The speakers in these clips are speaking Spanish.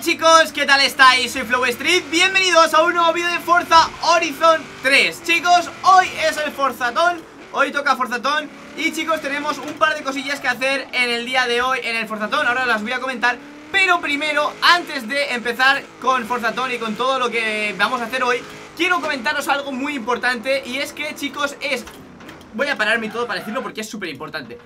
Chicos, ¿qué tal estáis? Soy Flow Street, bienvenidos a un nuevo vídeo de Forza Horizon 3 Chicos, hoy es el Forzatón, hoy toca Forzatón. Y chicos, tenemos un par de cosillas que hacer en el día de hoy en el Forzatón. Ahora las voy a comentar Pero primero, antes de empezar con Forzatón y con todo lo que vamos a hacer hoy Quiero comentaros algo muy importante. Y es que chicos, es... Voy a pararme todo para decirlo porque es súper importante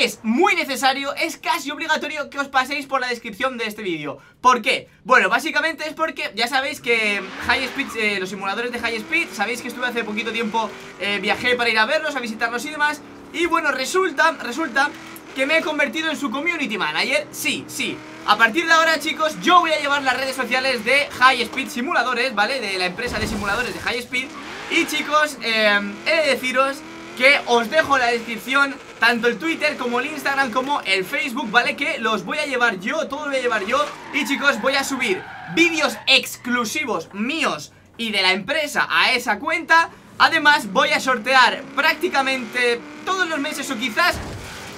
es muy necesario, es casi obligatorio que os paséis por la descripción de este vídeo ¿Por qué? Bueno, básicamente es porque ya sabéis que High Speed, eh, los simuladores de High Speed Sabéis que estuve hace poquito tiempo, eh, viajé para ir a verlos, a visitarlos y demás Y bueno, resulta, resulta que me he convertido en su community manager Sí, sí, a partir de ahora chicos yo voy a llevar las redes sociales de High Speed Simuladores, ¿vale? De la empresa de simuladores de High Speed Y chicos, eh, he de deciros que os dejo en la descripción tanto el Twitter como el Instagram como el Facebook, ¿vale? Que los voy a llevar yo, todo lo voy a llevar yo. Y chicos, voy a subir vídeos exclusivos míos y de la empresa a esa cuenta. Además, voy a sortear prácticamente todos los meses o quizás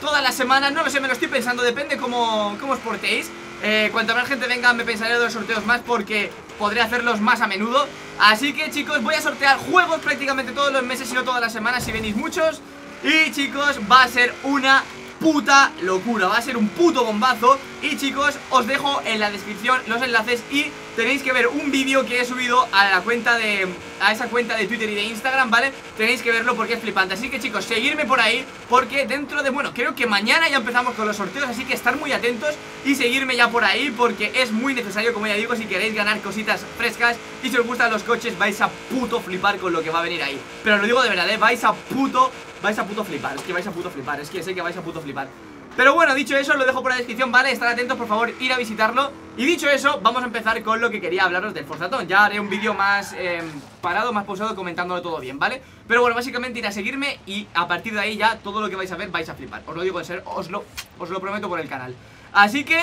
todas las semanas No lo sé, me lo estoy pensando, depende cómo, cómo os portéis eh, Cuanto más gente venga me pensaré de los sorteos más porque podré hacerlos más a menudo. Así que chicos, voy a sortear juegos prácticamente todos los meses y no todas las semanas si venís muchos. Y chicos, va a ser una puta locura, va a ser un puto bombazo. Y chicos, os dejo en la descripción los enlaces y tenéis que ver un vídeo que he subido a la cuenta de... a esa cuenta de Twitter y de Instagram, ¿vale? Tenéis que verlo porque es flipante, así que chicos, seguirme por ahí porque dentro de... bueno, creo que mañana ya empezamos con los sorteos, así que estar muy atentos y seguirme ya por ahí porque es muy necesario, como ya digo, si queréis ganar cositas frescas y si os gustan los coches vais a puto flipar con lo que va a venir ahí Pero lo digo de verdad, ¿eh? Vais a puto Vais a puto flipar, es que vais a puto flipar Es que sé que vais a puto flipar Pero bueno, dicho eso, lo dejo por la descripción, ¿vale? Estar atentos, por favor, ir a visitarlo. Y dicho eso, vamos a empezar con lo que quería hablaros del Forzatón Ya haré un vídeo más eh, parado, más pausado, comentándolo todo bien, ¿vale? Pero bueno, básicamente ir a seguirme y a partir de ahí ya todo lo que vais a ver vais a flipar. Os lo digo en serio, os lo, os lo prometo por el canal. Así que...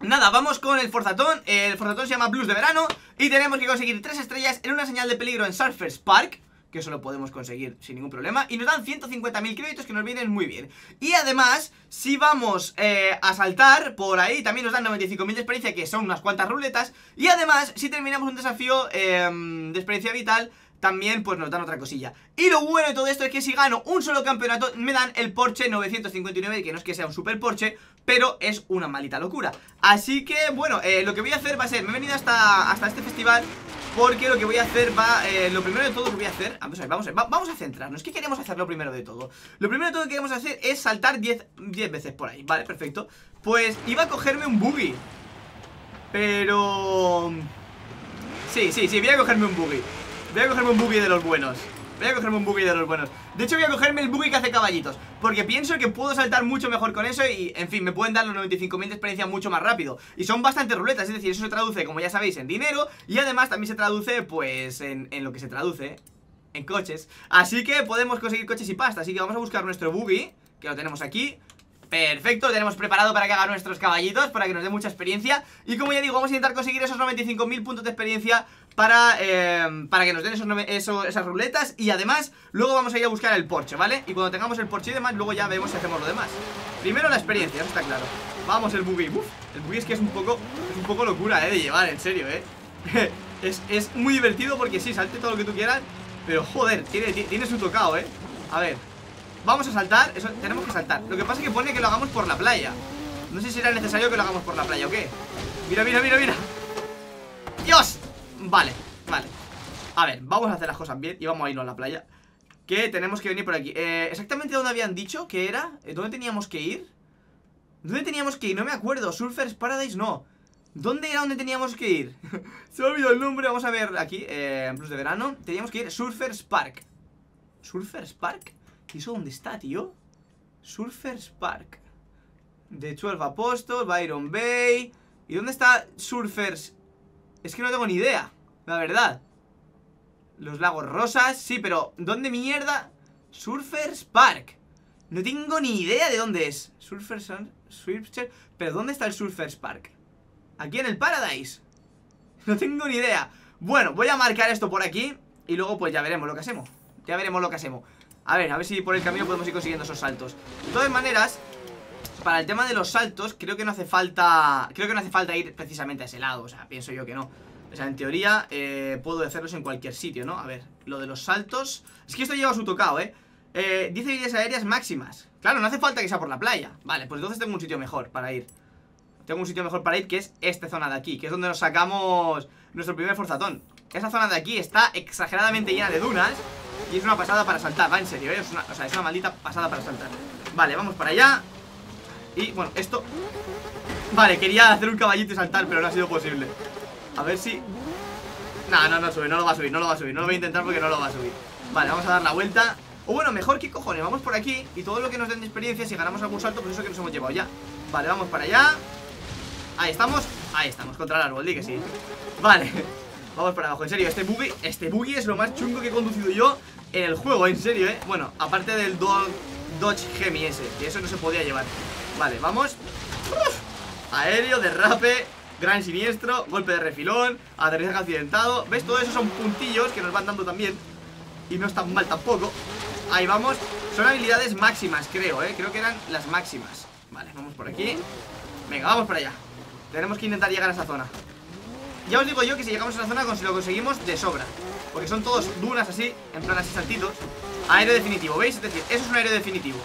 Nada, vamos con el Forzatón El Forzatón se llama Blues de Verano Y tenemos que conseguir tres estrellas en una señal de peligro en Surfers Park que eso lo podemos conseguir sin ningún problema. Y nos dan 150.000 créditos que nos vienen muy bien. Y además, si vamos eh, a saltar por ahí También nos dan 95.000 de experiencia, que son unas cuantas ruletas. Y además, si terminamos un desafío eh, de experiencia vital también pues nos dan otra cosilla. Y lo bueno de todo esto es que si gano un solo campeonato Me dan el Porsche 959 Que no es que sea un super Porsche Pero es una maldita locura. Así que bueno, eh, lo que voy a hacer va a ser Me he venido hasta, hasta este festival porque lo que voy a hacer va... Eh, lo primero de todo que voy a hacer... Vamos a ver, vamos a, vamos a centrarnos. ¿Qué queremos hacer lo primero de todo? Lo primero de todo que queremos hacer es saltar 10 veces por ahí. Vale, perfecto. Pues iba a cogerme un buggy. Pero... Sí, sí, sí, voy a cogerme un buggy. Voy a cogerme un buggy de los buenos. Voy a cogerme un buggy de los buenos. De hecho voy a cogerme el buggy que hace caballitos Porque pienso que puedo saltar mucho mejor con eso Y, en fin, me pueden dar los 95.000 de experiencia mucho más rápido. Y son bastante ruletas, es decir, eso se traduce, como ya sabéis, en dinero Y además también se traduce, pues, en, lo que se traduce En coches. Así que podemos conseguir coches y pasta Así que vamos a buscar nuestro buggy Que lo tenemos aquí. Perfecto, lo tenemos preparado para que haga nuestros caballitos Para que nos dé mucha experiencia. Y como ya digo, vamos a intentar conseguir esos 95.000 puntos de experiencia para, eh, para que nos den esos, esas ruletas Y además, luego vamos a ir a buscar el Porsche, ¿vale? Y cuando tengamos el Porsche y demás, luego ya vemos si hacemos lo demás Primero la experiencia, eso está claro Vamos, el buggy, Uf, el buggy es que es un poco Es un poco locura, ¿eh? De llevar, en serio, ¿eh? es, es muy divertido porque sí, salte todo lo que tú quieras Pero joder, tiene, tiene su tocado, ¿eh? A ver Vamos a saltar, eso, tenemos que saltar Lo que pasa es que pone que lo hagamos por la playa No sé si será necesario que lo hagamos por la playa o qué Mira, mira, mira, mira ¡Dios! Vale, vale A ver, vamos a hacer las cosas bien y vamos a irnos a la playa Que tenemos que venir por aquí eh, Exactamente dónde habían dicho que era eh, ¿Dónde teníamos que ir? ¿Dónde teníamos que ir? No me acuerdo Surfers Paradise, no ¿Dónde era donde teníamos que ir? Se me ha olvidado el nombre, vamos a ver aquí eh, En plus de verano Teníamos que ir Surfers Park ¿Surfers Park? ¿Y eso dónde está, tío? Surfers Park De 12 Apostles, Byron Bay ¿Y dónde está Surfers? Es que no tengo ni idea La verdad. Los lagos rosas, sí, pero ¿Dónde mierda? Surfers Park. No tengo ni idea de dónde es. Surfers... Surfers Pero ¿dónde está el Surfers Park? Aquí en el Paradise. No tengo ni idea. Bueno, voy a marcar esto por aquí Y luego pues ya veremos lo que hacemos. Ya veremos lo que hacemos. A ver, a ver si por el camino podemos ir consiguiendo esos saltos. De todas maneras para el tema de los saltos Creo que no hace falta Creo que no hace falta ir precisamente a ese lado. O sea, pienso yo que no O sea, en teoría eh, puedo hacerlos en cualquier sitio, ¿no? A ver, lo de los saltos Es que esto lleva su tocado, ¿eh? eh dice habilidades aéreas máximas. Claro, no hace falta que sea por la playa. Vale, pues entonces tengo un sitio mejor para ir. Tengo un sitio mejor para ir que es esta zona de aquí Que es donde nos sacamos nuestro primer forzatón. Esa zona de aquí está exageradamente llena de dunas y es una pasada para saltar, va en serio, ¿eh? es una, o sea, es una maldita pasada para saltar. Vale, vamos para allá. Y bueno, esto Vale, quería hacer un caballito y saltar Pero no ha sido posible A ver si... No, no, no sube, no lo va a subir, no lo va a subir. No lo voy a intentar porque no lo va a subir. Vale, vamos a dar la vuelta. O bueno, mejor que cojones, vamos por aquí Y todo lo que nos den de experiencia, si ganamos algún salto Pues eso que nos hemos llevado ya. Vale, vamos para allá. Ahí estamos, ahí estamos, contra el árbol, di que sí. Vale Vamos para abajo, en serio, este buggy Este buggy es lo más chungo que he conducido yo En el juego, en serio, eh. Bueno, aparte del Dodge Gemi ese Que eso no se podía llevar. Vale, vamos. Aéreo, derrape Gran siniestro, golpe de refilón Aterrizaje accidentado. ¿Ves? Todo eso son puntillos que nos van dando también. Y no están mal tampoco. Ahí vamos. Son habilidades máximas, creo, ¿eh? Creo que eran las máximas. Vale, vamos por aquí. Venga, vamos para allá. Tenemos que intentar llegar a esa zona. Ya os digo yo que si llegamos a la zona lo conseguimos de sobra. Porque son todos dunas así, en plan así saltitos. Aéreo definitivo, ¿veis? Es decir, eso es un aéreo definitivo.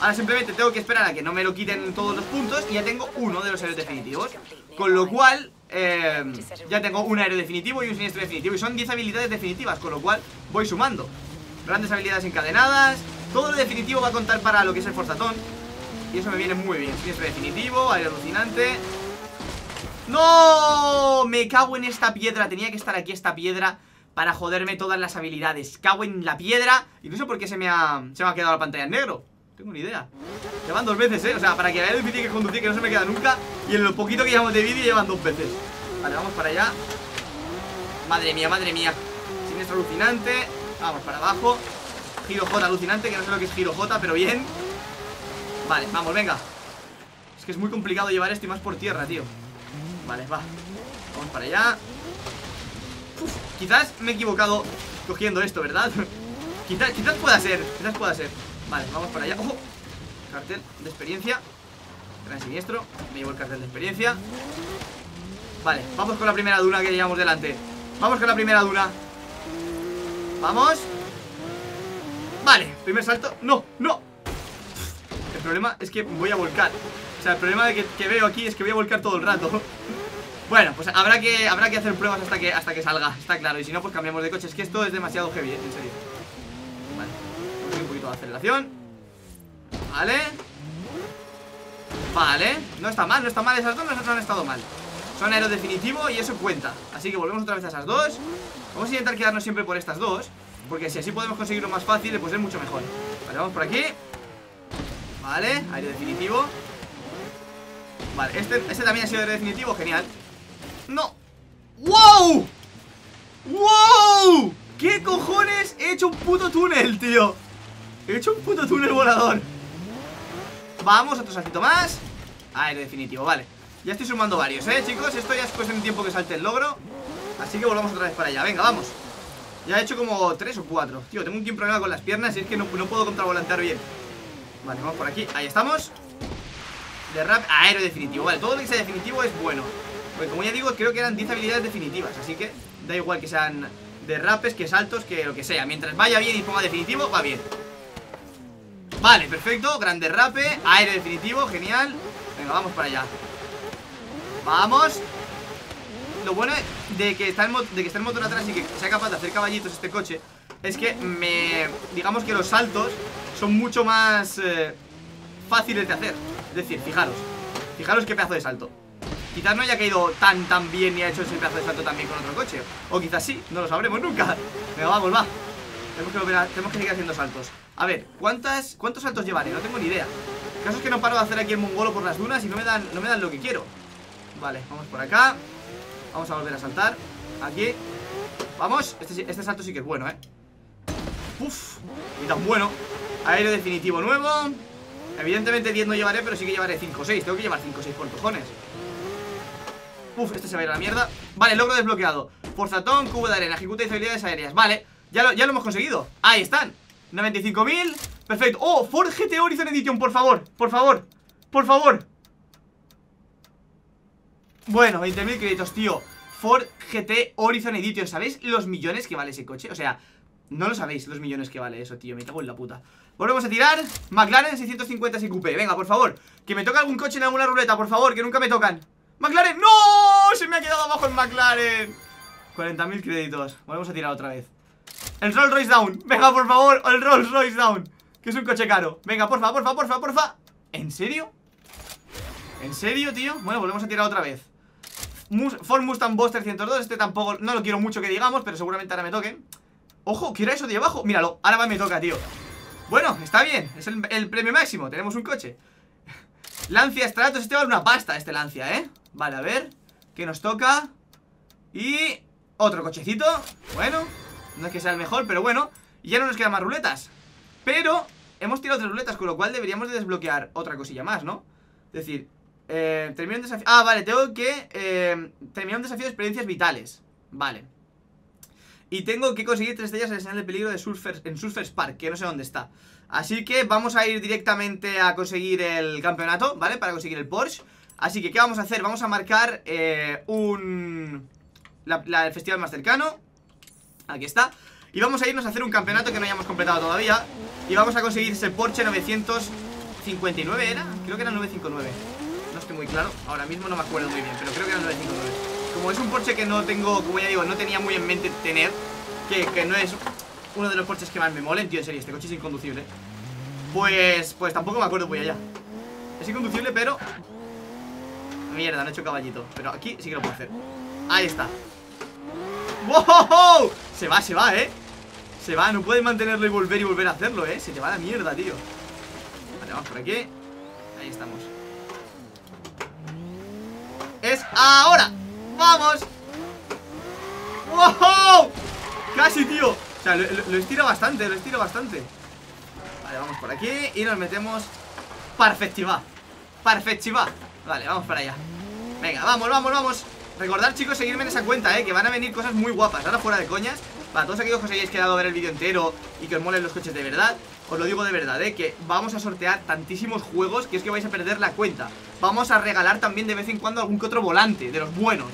Ahora simplemente tengo que esperar a que no me lo quiten todos los puntos Y ya tengo uno de los aéreos definitivos Con lo cual, eh, ya tengo un aéreo definitivo y un siniestro definitivo Y son 10 habilidades definitivas, con lo cual voy sumando. Grandes habilidades encadenadas Todo lo definitivo va a contar para lo que es el forzatón Y eso me viene muy bien Siniestro definitivo, aéreo alucinante. ¡No! Me cago en esta piedra Tenía que estar aquí esta piedra Para joderme todas las habilidades. Cago en la piedra Y no sé por qué se me ha, se me ha quedado la pantalla en negro Tengo ni idea. Llevan dos veces, ¿eh? O sea, para que veáis lo difícil que conducir Que no se me queda nunca Y en lo poquito que llevamos de vídeo llevan dos veces. Vale, vamos para allá. Madre mía, madre mía. Siniestro alucinante. Vamos para abajo. Giro J alucinante Que no sé lo que es giro J, pero bien. Vale, vamos, venga. Es que es muy complicado llevar esto y más por tierra, tío. Vale, va. Vamos para allá. Quizás me he equivocado cogiendo esto, ¿verdad? quizás, quizás pueda ser Quizás pueda ser Vale, vamos para allá. ¡Ojo! Cartel de experiencia. Gran siniestro Me llevo el cartel de experiencia. Vale, vamos con la primera duna que llevamos delante. Vamos con la primera duna. Vamos. Vale, primer salto. No, no. El problema es que voy a volcar. O sea, el problema de que veo aquí es que voy a volcar todo el rato. Bueno, pues habrá que, habrá que hacer pruebas hasta que, hasta que salga, está claro. Y si no, pues cambiamos de coche, es que esto es demasiado heavy, ¿eh? en serio Vale, vamos a un poquito aceleración. Vale. Vale, no está mal, no está mal, esas dos no han estado mal. Son aero definitivo y eso cuenta. Así que volvemos otra vez a esas dos. Vamos a intentar quedarnos siempre por estas dos Porque si así podemos conseguirlo más fácil, pues es mucho mejor. Vale, vamos por aquí. Vale, aire definitivo. Vale, este, este también ha sido aire definitivo, genial. No. ¡Wow! ¡Wow! ¿Qué cojones? He hecho un puto túnel, tío He hecho un puto túnel volador. Vamos, otro saltito más. Aire definitivo, vale. Ya estoy sumando varios, eh, chicos Esto ya es cuestión de tiempo que salte el logro. Así que volvamos otra vez para allá, venga, vamos. Ya he hecho como tres o cuatro. Tío, tengo un problema con las piernas y es que no, no puedo contravolantear bien. Vale, vamos por aquí, ahí estamos. De rap, aero definitivo. Vale, todo lo que sea definitivo es bueno. Porque como ya digo, creo que eran 10 habilidades definitivas. Así que da igual que sean derrapes, que saltos, que lo que sea. Mientras vaya bien y ponga definitivo, va bien Vale, perfecto, gran derrape Aire definitivo, genial. Venga, vamos para allá. Vamos. Lo bueno de que, está el de que está el motor atrás y que sea capaz de hacer caballitos este coche Es que me... Digamos que los saltos son mucho más eh, fáciles de hacer. Es decir, fijaros Fijaros qué pedazo de salto. Quizás no haya caído tan tan bien ni ha hecho ese pedazo de salto también con otro coche. O quizás sí, no lo sabremos nunca. Venga, vamos, va tenemos que, tenemos que seguir haciendo saltos. A ver, ¿cuántas, ¿cuántos saltos llevaré? No tengo ni idea. El caso es que no paro de hacer aquí el mongolo por las dunas Y no me dan, no me dan lo que quiero. Vale, vamos por acá. Vamos a volver a saltar. Aquí. Vamos, este, este salto sí que es bueno, eh Uf, y tan bueno. Aéreo definitivo nuevo. Evidentemente 10 no llevaré, pero sí que llevaré 5 o 6 Tengo que llevar 5 o 6 por cojones. Uf, este se va a ir a la mierda. Vale, logro desbloqueado. Forzatón, cubo de arena, ejecuta habilidades aéreas. Vale, ya lo, ya lo hemos conseguido. Ahí están. 95.000 Perfecto. Oh, Ford GT Horizon Edition, por favor Por favor Por favor. Bueno, 20.000 créditos, tío. Ford GT Horizon Edition ¿Sabéis los millones que vale ese coche? O sea, no lo sabéis los millones que vale eso, tío Me cago en la puta. Volvemos a tirar. McLaren 650 SQP Venga, por favor Que me toque algún coche en alguna ruleta, por favor Que nunca me tocan. ¡McLaren! ¡No! Se me ha quedado abajo el McLaren. 40.000 créditos. Volvemos a tirar otra vez El Rolls Royce Down Venga, por favor El Rolls Royce Down Que es un coche caro Venga, porfa, porfa, porfa, porfa ¿En serio? ¿En serio, tío? Bueno, volvemos a tirar otra vez Ford Mustang Buster 102 Este tampoco, no lo quiero mucho que digamos Pero seguramente ahora me toque Ojo, ¿qué era eso de abajo? Míralo, ahora me toca, tío Bueno, está bien, es el, premio máximo Tenemos un coche Lancia Stratos, este vale una pasta, este Lancia, ¿eh? Vale, a ver, ¿qué nos toca? Y otro cochecito Bueno, no es que sea el mejor, pero bueno ya no nos quedan más ruletas Pero hemos tirado tres ruletas, con lo cual deberíamos de desbloquear otra cosilla más, ¿no? Es decir, eh, termino un desafío Ah, vale, tengo que eh, terminar un desafío de experiencias vitales Vale y tengo que conseguir tres estrellas en el señal de peligro de Surfers, en Surfers Park, que no sé dónde está Así que vamos a ir directamente a conseguir el campeonato, ¿vale? Para conseguir el Porsche Así que, ¿qué vamos a hacer? Vamos a marcar eh, un... el festival más cercano Aquí está. Y vamos a irnos a hacer un campeonato que no hayamos completado todavía. Y vamos a conseguir ese Porsche 959, ¿era? Creo que era 959 No estoy muy claro, ahora mismo no me acuerdo muy bien Pero creo que era 959 como es un Porsche que no tengo, como ya digo, no tenía muy en mente tener Que, no es uno de los Porsches que más me molen Tío, en serio, este coche es inconducible. Pues, pues tampoco me acuerdo muy allá. Es inconducible, pero Mierda, no he hecho caballito. Pero aquí sí que lo puedo hacer. Ahí está ¡Wow! Se va, se va, ¿eh? Se va, no puede mantenerlo y volver y volver a hacerlo, ¿eh? Se te va la mierda, tío Vale, vamos por aquí Ahí estamos Es ahora ¡Vamos! ¡Wow! Casi, tío O sea, lo, estiro bastante, lo estiro bastante Vale, vamos por aquí Y nos metemos Perfectiva Perfectiva Vale, vamos para allá Venga, vamos, vamos, vamos Recordad, chicos, seguirme en esa cuenta, eh Que van a venir cosas muy guapas. Ahora fuera de coñas Para todos aquellos que os hayáis quedado a ver el vídeo entero Y que os molen los coches de verdad Os lo digo de verdad, eh Que vamos a sortear tantísimos juegos Que es que vais a perder la cuenta. Vamos a regalar también de vez en cuando algún que otro volante De los buenos.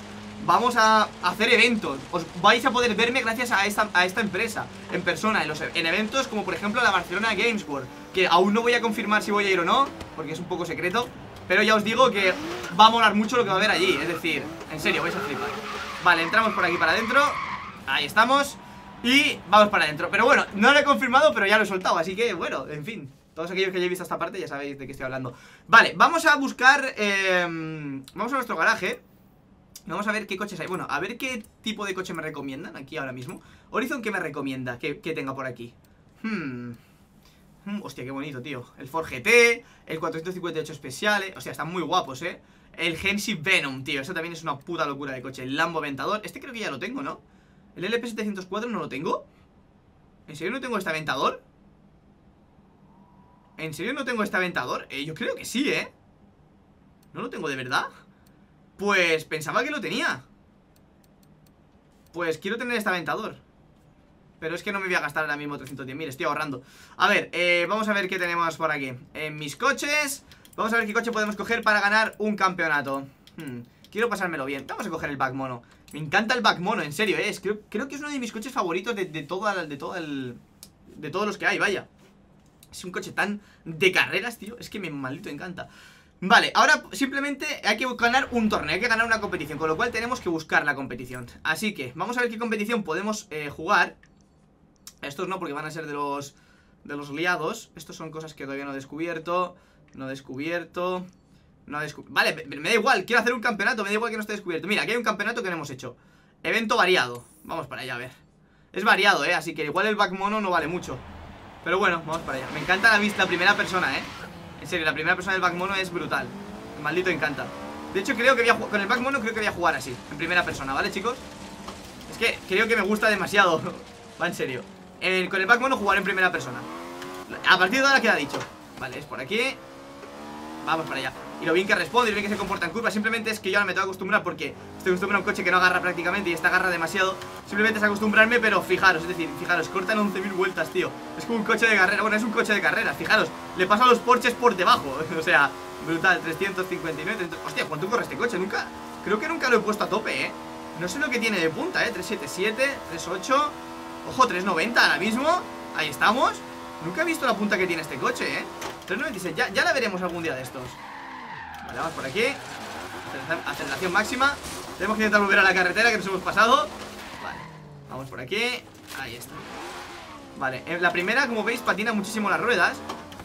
Vamos a hacer eventos. Os vais a poder verme gracias a esta, a esta empresa En persona, en, los, en eventos como por ejemplo la Barcelona Games World Que aún no voy a confirmar si voy a ir o no Porque es un poco secreto Pero ya os digo que va a molar mucho lo que va a haber allí Es decir, en serio, vais a flipar. Vale, entramos por aquí para adentro Ahí estamos Y vamos para adentro. Pero bueno, no lo he confirmado, pero ya lo he soltado Así que bueno, en fin. Todos aquellos que hayáis visto esta parte ya sabéis de qué estoy hablando. Vale, vamos a buscar eh, Vamos a nuestro garaje. Vamos a ver qué coches hay. Bueno, a ver qué tipo de coche me recomiendan aquí ahora mismo. Horizon, ¿qué me recomienda? Que, tenga por aquí hmm. Hmm. Hostia, qué bonito, tío El Ford GT, el 458 especiales O sea, están muy guapos, ¿eh? El Genship Venom, tío Eso también es una puta locura de coche El Lambo Aventador Este creo que ya lo tengo, ¿no? El LP704 no lo tengo ¿En serio no tengo este Aventador? ¿En serio no tengo este Aventador? Eh, yo creo que sí, ¿eh? ¿No lo tengo de verdad? Pues pensaba que lo tenía Pues quiero tener este aventador Pero es que no me voy a gastar ahora mismo 310.000 Estoy ahorrando. A ver, eh, vamos a ver qué tenemos por aquí. En mis coches Vamos a ver qué coche podemos coger para ganar un campeonato. Hmm, Quiero pasármelo bien. Vamos a coger el back mono. Me encanta el back mono, en serio, eh. creo, creo, que es uno de mis coches favoritos de, todo, de, todo el, de todos los que hay, vaya. Es un coche tan de carreras, tío. Es que me maldito encanta. Vale, ahora simplemente hay que ganar un torneo, hay que ganar una competición Con lo cual tenemos que buscar la competición. Así que vamos a ver qué competición podemos eh, jugar Estos no, porque van a ser de los de los liados. Estos son cosas que todavía no he descubierto No he descubierto No he descubierto Vale, me, da igual, quiero hacer un campeonato Me da igual que no esté descubierto. Mira, aquí hay un campeonato que no hemos hecho. Evento variado. Vamos para allá, a ver. Es variado, eh, así que igual el back mono no vale mucho. Pero bueno, vamos para allá. Me encanta la vista, primera persona, eh. En serio, la primera persona del back mono es brutal. Maldito encanta. De hecho, creo que voy a con el back mono creo que voy a jugar así En primera persona, ¿vale, chicos? Es que creo que me gusta demasiado. Va, en serio Con el back mono jugar en primera persona A partir de ahora queda dicho Vale, es por aquí Vamos para allá y lo bien que responde y lo bien que se comporta en curva. Simplemente es que yo ahora me tengo que acostumbrar porque estoy acostumbrado a un coche que no agarra prácticamente y esta agarra demasiado. Simplemente es acostumbrarme, pero fijaros, es decir, fijaros, cortan 11.000 vueltas, tío. Es como un coche de carrera, bueno, es un coche de carrera, fijaros, le pasa a los Porsches por debajo. o sea, brutal, 359, 300... Hostia, ¿cuánto corre este coche? Nunca, creo que nunca lo he puesto a tope, eh. No sé lo que tiene de punta, eh, 377, 38, ojo, 390 ahora mismo. Ahí estamos. Nunca he visto la punta que tiene este coche, eh. 396, ya, la veremos algún día de estos. Vale, vamos por aquí. Aceleración máxima. Tenemos que intentar volver a la carretera que nos hemos pasado. Vale, vamos por aquí. Ahí está. Vale, en la primera, como veis, patina muchísimo las ruedas.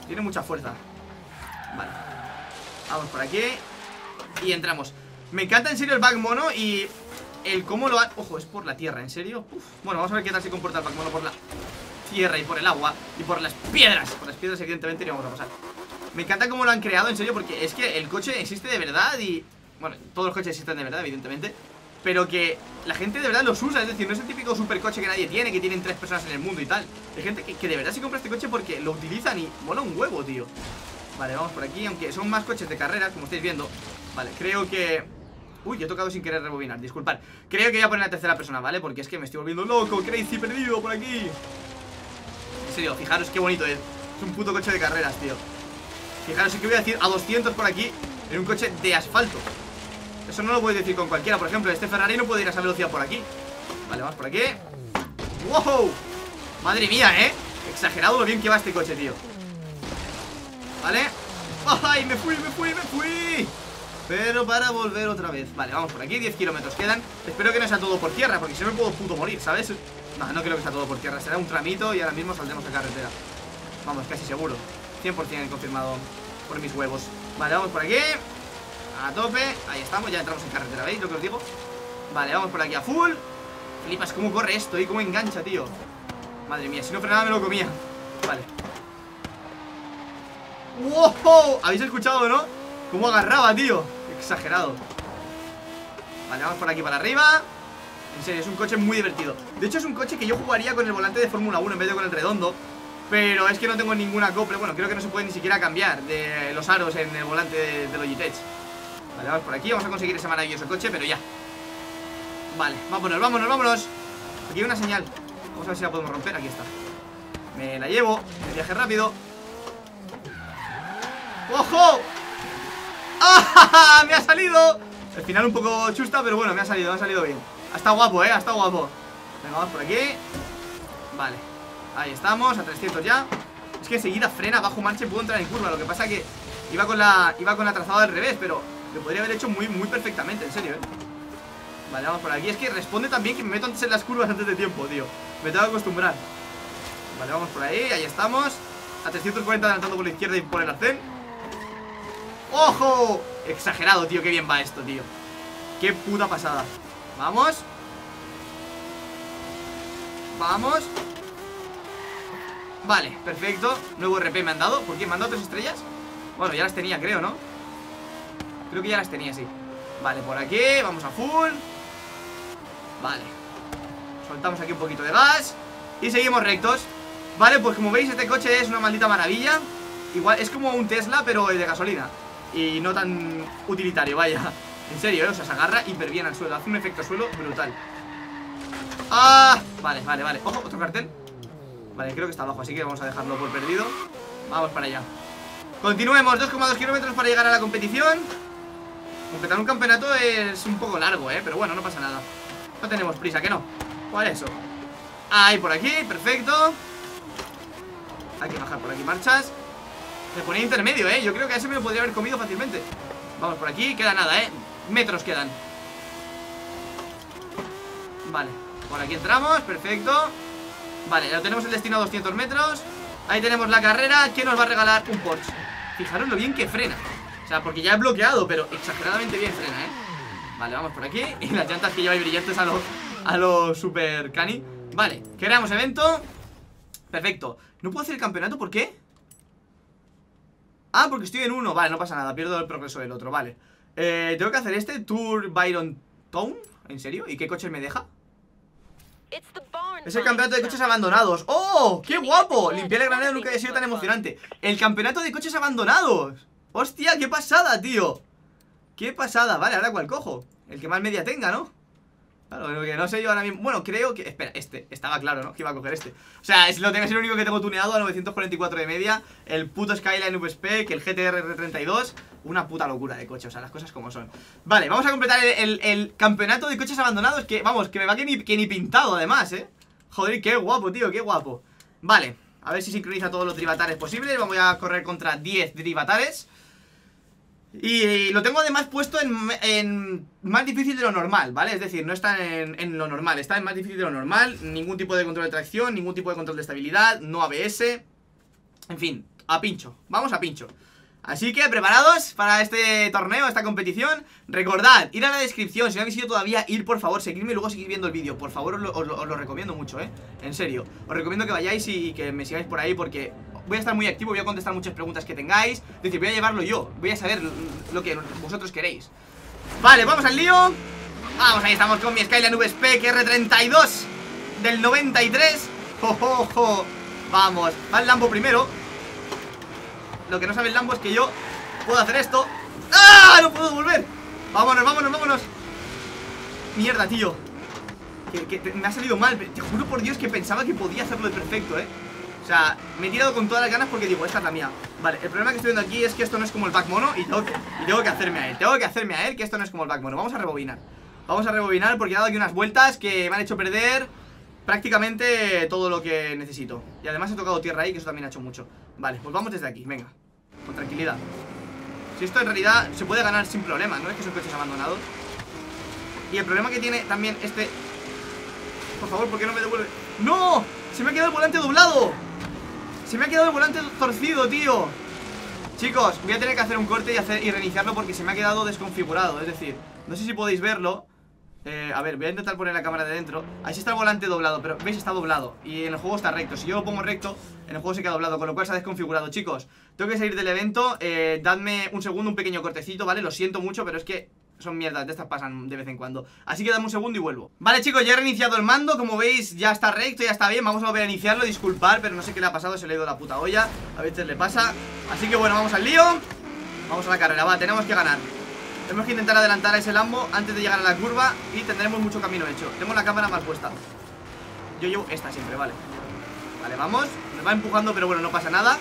Tiene mucha fuerza. Vale Vamos por aquí. Y entramos. Me encanta en serio el back mono y el cómo lo ha... Ojo, es por la tierra, ¿en serio? Bueno, vamos a ver qué tal se comporta el back mono por la tierra y por el agua Y por las piedras. Por las piedras evidentemente no vamos a pasar. Me encanta cómo lo han creado, en serio, porque es que el coche existe de verdad y... Bueno, todos los coches existen de verdad, evidentemente Pero que la gente de verdad los usa. Es decir, no es el típico supercoche que nadie tiene Que tienen tres personas en el mundo y tal. Hay gente que, de verdad se compra este coche porque lo utilizan y mola un huevo, tío. Vale, vamos por aquí Aunque son más coches de carreras, como estáis viendo. Vale, creo que... Uy, he tocado sin querer rebobinar, disculpad Creo que voy a poner la tercera persona, ¿vale? Porque es que me estoy volviendo loco, crazy, perdido por aquí En serio, fijaros qué bonito es Es un puto coche de carreras, tío Fijaros, que voy a decir a 200 por aquí En un coche de asfalto Eso no lo puedes decir con cualquiera Por ejemplo, este Ferrari no puede ir a esa velocidad por aquí Vale, vamos por aquí ¡Wow! Madre mía, ¿eh? Exagerado lo bien que va este coche, tío ¿Vale? ¡Ay! Me fui, me fui, me fui Pero para volver otra vez. Vale, vamos por aquí, 10 kilómetros quedan. Espero que no sea todo por tierra, porque si no me puedo puto morir, ¿sabes? No, no creo que sea todo por tierra Será un tramito y ahora mismo saldremos a carretera. Vamos, casi seguro. 100% confirmado por mis huevos. Vale, vamos por aquí. A tope, ahí estamos, ya entramos en carretera ¿Veis lo que os digo? Vale, vamos por aquí a full. Flipas, cómo corre esto y cómo engancha, tío. Madre mía, si no frenaba me lo comía. Vale. ¡Wow! ¿Habéis escuchado, no? Cómo agarraba, tío Exagerado. Vale, vamos por aquí para arriba. En serio, es un coche muy divertido. De hecho, es un coche que yo jugaría con el volante de Fórmula 1 En vez de con el redondo pero es que no tengo ninguna acople. Bueno, creo que no se puede ni siquiera cambiar De los aros en el volante de, de Logitech. Vale, vamos por aquí. Vamos a conseguir ese maravilloso coche, pero ya. Vale, vámonos, vámonos, vámonos. Aquí hay una señal. Vamos a ver si la podemos romper, aquí está. Me la llevo, de viaje rápido. ¡Ojo! ¡Ah! ¡Me ha salido! El final un poco chusta, pero bueno, me ha salido, me ha salido bien. Ha estado guapo, eh, estado guapo. Venga, vamos por aquí. Vale. Ahí estamos, a 300 ya. Es que enseguida frena, bajo marcha y puedo entrar en curva. Lo que pasa que iba con la iba con la trazada al revés Pero lo podría haber hecho muy, muy perfectamente, en serio, ¿eh? Vale, vamos por aquí. Es que responde también que me meto antes en las curvas antes de tiempo, tío. Me tengo que acostumbrar. Vale, vamos por ahí, ahí estamos. A 340 adelantando por la izquierda y por el arcén ¡Ojo! Exagerado, tío, qué bien va esto, tío. Qué puta pasada. Vamos. Vamos. Vale, perfecto. Nuevo RP me han dado. ¿Por qué? ¿Me han dado tres estrellas? Bueno, ya las tenía, creo, ¿no? Creo que ya las tenía, sí. Vale, por aquí, vamos a full. Vale. Soltamos aquí un poquito de gas Y seguimos rectos. Vale, pues como veis, este coche es una maldita maravilla. Igual, es como un Tesla, pero de gasolina Y no tan utilitario, vaya. En serio, ¿eh? o sea, se agarra hiper bien al suelo Hace un efecto suelo brutal. Ah, vale, vale, vale. Ojo, otro cartel. Vale, creo que está abajo, así que vamos a dejarlo por perdido. Vamos para allá. Continuemos, 2,2 kilómetros para llegar a la competición. Completar un campeonato es un poco largo, eh Pero bueno, no pasa nada. No tenemos prisa, que no ¿Cuál es eso? Ahí, por aquí, perfecto. Hay que bajar por aquí marchas Me ponía intermedio, eh Yo creo que a ese me lo podría haber comido fácilmente. Vamos por aquí, queda nada, eh Metros quedan. Vale, por aquí entramos, perfecto. Vale, ya tenemos el destino a 200 metros. Ahí tenemos la carrera ¿Quién nos va a regalar? Un Porsche Fijaros lo bien que frena. O sea, porque ya he bloqueado Pero exageradamente bien frena, ¿eh? Vale, vamos por aquí Y las llantas que lleva ahí brillantes a lo, a lo super cani. Vale, creamos evento. Perfecto. ¿No puedo hacer el campeonato? ¿Por qué? Ah, porque estoy en uno Vale, no pasa nada Pierdo el progreso del otro Vale eh, Tengo que hacer este Tour Byron Town ¿En serio? ¿Y qué coches me deja? Es el campeonato de coches abandonados ¡Oh! ¡Qué guapo! Limpiar el granero nunca había sido tan emocionante El campeonato de coches abandonados ¡Hostia, qué pasada, tío! ¡Qué pasada! Vale, ahora cuál cojo El que más media tenga, ¿no? Claro, que no sé yo ahora mismo Bueno, creo que... Espera, este Estaba claro, ¿no? Que iba a coger este O sea, es, lo es el único que tengo tuneado a 944 de media El puto Skyline VSpec El GTR R32 Una puta locura de coche O sea, las cosas como son Vale, vamos a completar el, campeonato de coches abandonados Que, vamos, que me va que ni, que ni pintado además, ¿eh? Joder, qué guapo, tío, qué guapo Vale, a ver si sincroniza todos los drivatares posibles Vamos a correr contra 10 drivatares y lo tengo además puesto en, más difícil de lo normal, ¿vale? Es decir, no está en, lo normal, está en más difícil de lo normal Ningún tipo de control de tracción, ningún tipo de control de estabilidad, no ABS En fin, a pincho, vamos a pincho Así que, preparados para este torneo, esta competición Recordad, ir a la descripción, si no habéis ido todavía, ir por favor, seguirme y luego seguir viendo el vídeo Por favor, os lo, recomiendo mucho, ¿eh? En serio, os recomiendo que vayáis y que me sigáis por ahí porque voy a estar muy activo, voy a contestar muchas preguntas que tengáis. Es decir, voy a llevarlo yo, voy a saber lo que vosotros queréis. Vale, vamos al lío. Vamos, ahí estamos con mi Skyline VSpec R32 Del 93 ¡Jo, Vamos, va el Lambo primero. Lo que no sabe el Lambo es que yo puedo hacer esto. ¡Ah! No puedo volver. Vámonos, vámonos, vámonos. Mierda, tío. Me ha salido mal Te juro por Dios que pensaba que podía hacerlo de perfecto, eh o sea, me he tirado con todas las ganas porque digo, esta es la mía Vale, el problema que estoy viendo aquí es que esto no es como el back mono y tengo, que, y tengo que hacerme a él Tengo que hacerme a él que esto no es como el back mono. Vamos a rebobinar. Vamos a rebobinar porque he dado aquí unas vueltas que me han hecho perder prácticamente todo lo que necesito. Y además he tocado tierra ahí, que eso también ha hecho mucho. Vale, pues vamos desde aquí, venga. Con tranquilidad. Si esto en realidad se puede ganar sin problema, no es que son coches abandonados. Y el problema que tiene también este... Por favor, ¿por qué no me devuelve? ¡No! ¡Se me ha quedado el volante doblado! Se me ha quedado el volante torcido, tío. Chicos, voy a tener que hacer un corte y, reiniciarlo porque se me ha quedado desconfigurado. Es decir, no sé si podéis verlo. Eh, A ver, voy a intentar poner la cámara de dentro. Ahí sí está el volante doblado, pero veis, está doblado. Y en el juego está recto, si yo lo pongo recto En el juego se queda doblado, con lo cual se ha desconfigurado. Chicos, tengo que salir del evento. Eh, Dadme un segundo, un pequeño cortecito, ¿vale? Lo siento mucho, pero es que son mierdas, de estas pasan de vez en cuando. Así que dame un segundo y vuelvo. Vale chicos, ya he reiniciado el mando. Como veis ya está recto, ya está bien. Vamos a volver a iniciarlo, disculpar Pero no sé qué le ha pasado, se le ha ido la puta olla. A veces le pasa. Así que bueno, vamos al lío. Vamos a la carrera, va, tenemos que ganar. Tenemos que intentar adelantar a ese Lambo Antes de llegar a la curva Y tendremos mucho camino hecho. Tengo la cámara mal puesta. Yo llevo esta siempre, vale. Vale, vamos. Me va empujando, pero bueno, no pasa nada.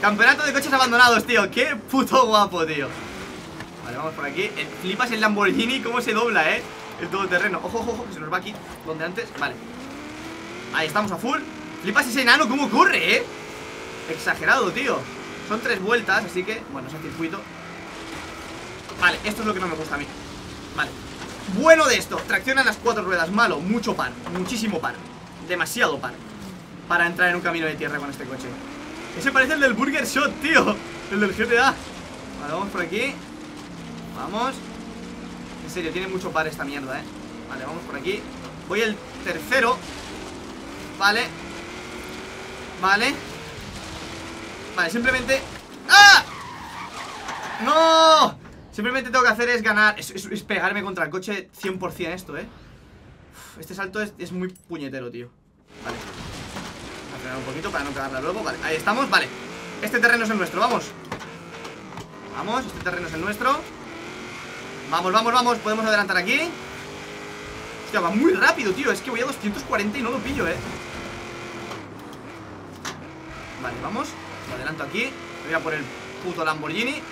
Campeonato de coches abandonados, tío. Qué puto guapo, tío Vale, vamos por aquí. El, Flipas el Lamborghini, cómo se dobla, eh El todoterreno, ojo, ojo, ojo, que se nos va aquí Donde antes, vale. Ahí estamos a full. Flipas ese enano, cómo corre, eh Exagerado, tío. Son tres vueltas, así que, bueno, ese circuito. Vale, esto es lo que no me gusta a mí. Vale. Bueno de esto, tracciona las cuatro ruedas. Malo, mucho par, muchísimo par Demasiado par Para entrar en un camino de tierra con este coche. Ese parece el del Burger Shot, tío El del GTA Vale, vamos por aquí Vamos. En serio, tiene mucho par esta mierda, eh. Vale, vamos por aquí. Voy el tercero. Vale. Vale. Vale, simplemente. ¡Ah! ¡No! Simplemente tengo que hacer es ganar Es, pegarme contra el coche 100% esto, eh. Este salto es, muy puñetero, tío. Vale. A frenar un poquito para no cagarla luego. Vale, ahí estamos, vale. Este terreno es el nuestro, vamos. Vamos, este terreno es el nuestro Vamos, vamos, vamos, podemos adelantar aquí. Hostia, va muy rápido, tío Es que voy a 240 y no lo pillo, eh. Vale, vamos adelanto aquí Voy a por el puto Lamborghini.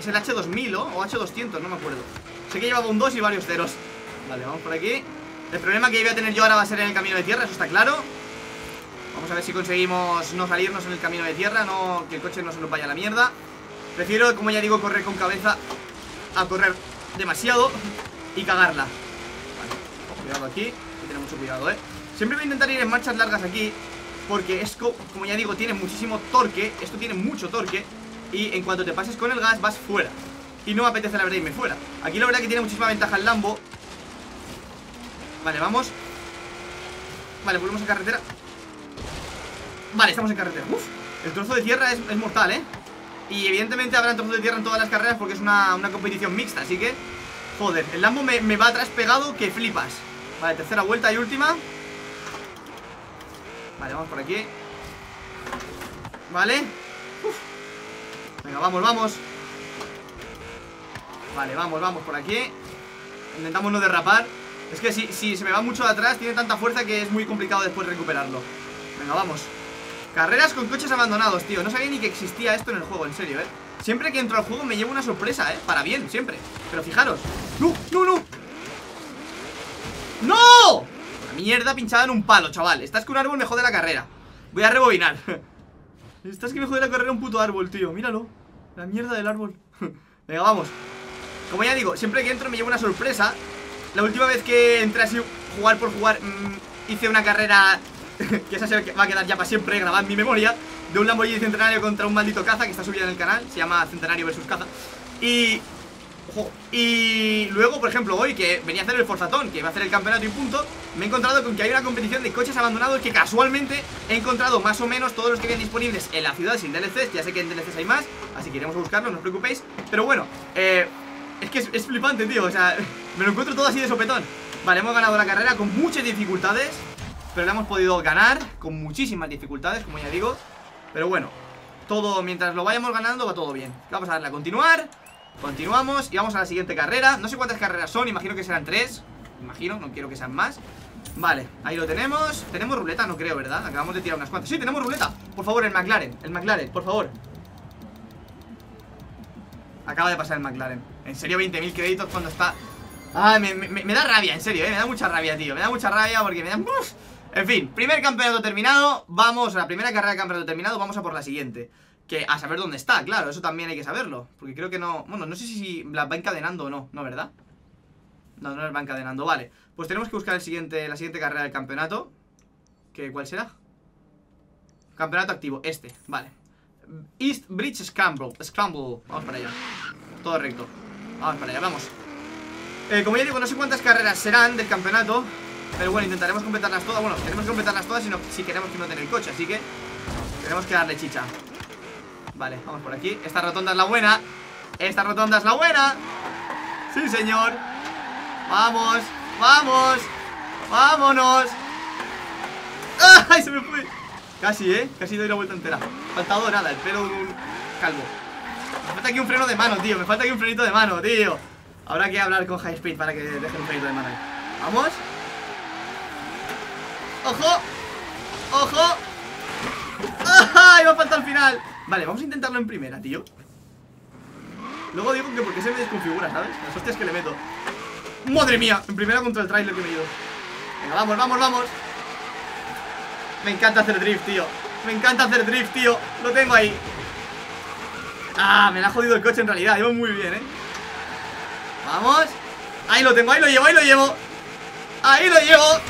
Es el H2000, ¿o? O H200, no me acuerdo. Sé que llevaba un 2 y varios ceros. Vale, vamos por aquí. El problema que voy a tener yo ahora va a ser en el camino de tierra Eso está claro. Vamos a ver si conseguimos no salirnos en el camino de tierra No, que el coche no se nos vaya a la mierda. Prefiero, como ya digo, correr con cabeza a correr demasiado y cagarla. Vale, cuidado aquí, hay que tener mucho cuidado, ¿eh? Siempre voy a intentar ir en marchas largas aquí porque es, como ya digo, tiene muchísimo torque, esto tiene mucho torque y en cuanto te pases con el gas vas fuera. Y no me apetece la verdad irme fuera. Aquí la verdad que tiene muchísima ventaja el Lambo. Vale, vamos. Vale, volvemos a carretera. Vale, estamos en carretera. Uf, el trozo de tierra es, es mortal, ¿eh? Y evidentemente habrá trozos de tierra en todas las carreras porque es una, competición mixta, así que... Joder, el Lambo me, va atrás pegado que flipas. Vale, tercera vuelta y última. Vale, vamos por aquí. Vale. Venga, vamos, vamos. Vale, vamos, vamos por aquí. Intentamos no derrapar. Es que si, si se me va mucho de atrás Tiene tanta fuerza que es muy complicado después recuperarlo. Venga, vamos Carreras con coches abandonados, tío. No sabía ni que existía esto en el juego, en serio, eh. Siempre que entro al juego me llevo una sorpresa, eh. Para bien, siempre. Pero fijaros. ¡No, no, no! ¡No! La mierda pinchada en un palo, chaval. Estás que un árbol me jode la carrera. Voy a rebobinar. Estás que me jode la carrera un puto árbol, tío. Míralo. La mierda del árbol. Venga, vamos. Como ya digo, siempre que entro me llevo una sorpresa. La última vez que entré así Jugar por jugar mmm, Hice una carrera Que esa se va a quedar ya para siempre grabada en mi memoria De un Lamborghini Centenario contra un maldito caza Que está subido en el canal Se llama Centenario vs Caza Y Ojo. Y luego, por ejemplo, hoy que venía a hacer el Forzatón, que va a hacer el campeonato y punto, me he encontrado con que hay una competición de coches abandonados que casualmente he encontrado más o menos todos los que vienen disponibles en la ciudad sin DLCs. Ya sé que en DLCs hay más, así que iremos a buscarlos, no os preocupéis. Pero bueno, eh, es que es, es flipante, tío. O sea, me lo encuentro todo así de sopetón. Vale, hemos ganado la carrera con muchas dificultades, pero la hemos podido ganar con muchísimas dificultades, como ya digo. Pero bueno, todo mientras lo vayamos ganando va todo bien. Vamos a darle a continuar. Continuamos y vamos a la siguiente carrera No sé cuántas carreras son, imagino que serán tres Imagino, no quiero que sean más Vale, ahí lo tenemos ¿Tenemos ruleta? No creo, ¿verdad? Acabamos de tirar unas cuantas Sí, tenemos ruleta Por favor, el McLaren El McLaren, por favor Acaba de pasar el McLaren En serio, 20.000 créditos cuando está Ah, me, da rabia, en serio, ¿eh? Me da mucha rabia, tío Me da mucha rabia porque me da... En fin, primer campeonato terminado Vamos, a la primera carrera de campeonato terminado Vamos a por la siguiente. Que a saber dónde está, claro, eso también hay que saberlo. Porque creo que no, bueno, no sé si la va encadenando o no, ¿no, verdad? No, no la va encadenando, vale. Pues tenemos que buscar el siguiente, la siguiente carrera del campeonato. ¿Qué, ¿Cuál será? Campeonato activo, este, vale. East Bridge Scramble, Scramble Vamos para allá. Todo recto. Vamos para allá, vamos. Eh, Como ya digo, no sé cuántas carreras serán del campeonato Pero bueno, intentaremos completarlas todas. Bueno, tenemos que completarlas todas si, si queremos que no tener el coche Así que tenemos que darle chicha. Vale, vamos por aquí. Esta rotonda es la buena. Esta rotonda es la buena. Sí, señor. Vamos, vamos Vámonos. ¡Ay, se me fue! Casi, ¿eh? Casi doy la vuelta entera. Faltado nada, el pelo de un calvo. Me falta aquí un freno de mano, tío. Me falta aquí un frenito de mano, tío. Habrá que hablar con High Speed para que deje un frenito de mano ahí. Vamos ¡Ojo! ¡Ojo! ¡Ay! Me ha faltado el final Vale, vamos a intentarlo en primera, tío Luego digo que porque se me desconfigura, ¿sabes? Las hostias que le meto ¡Madre mía! En primera contra el trailer que me he ido Venga, vamos, vamos, vamos Me encanta hacer drift, tío Me encanta hacer drift, tío Lo tengo ahí Ah, me la ha jodido el coche en realidad Llevo muy bien, ¿eh? Vamos Ahí lo tengo, ahí lo llevo, ahí lo llevo Ahí lo llevo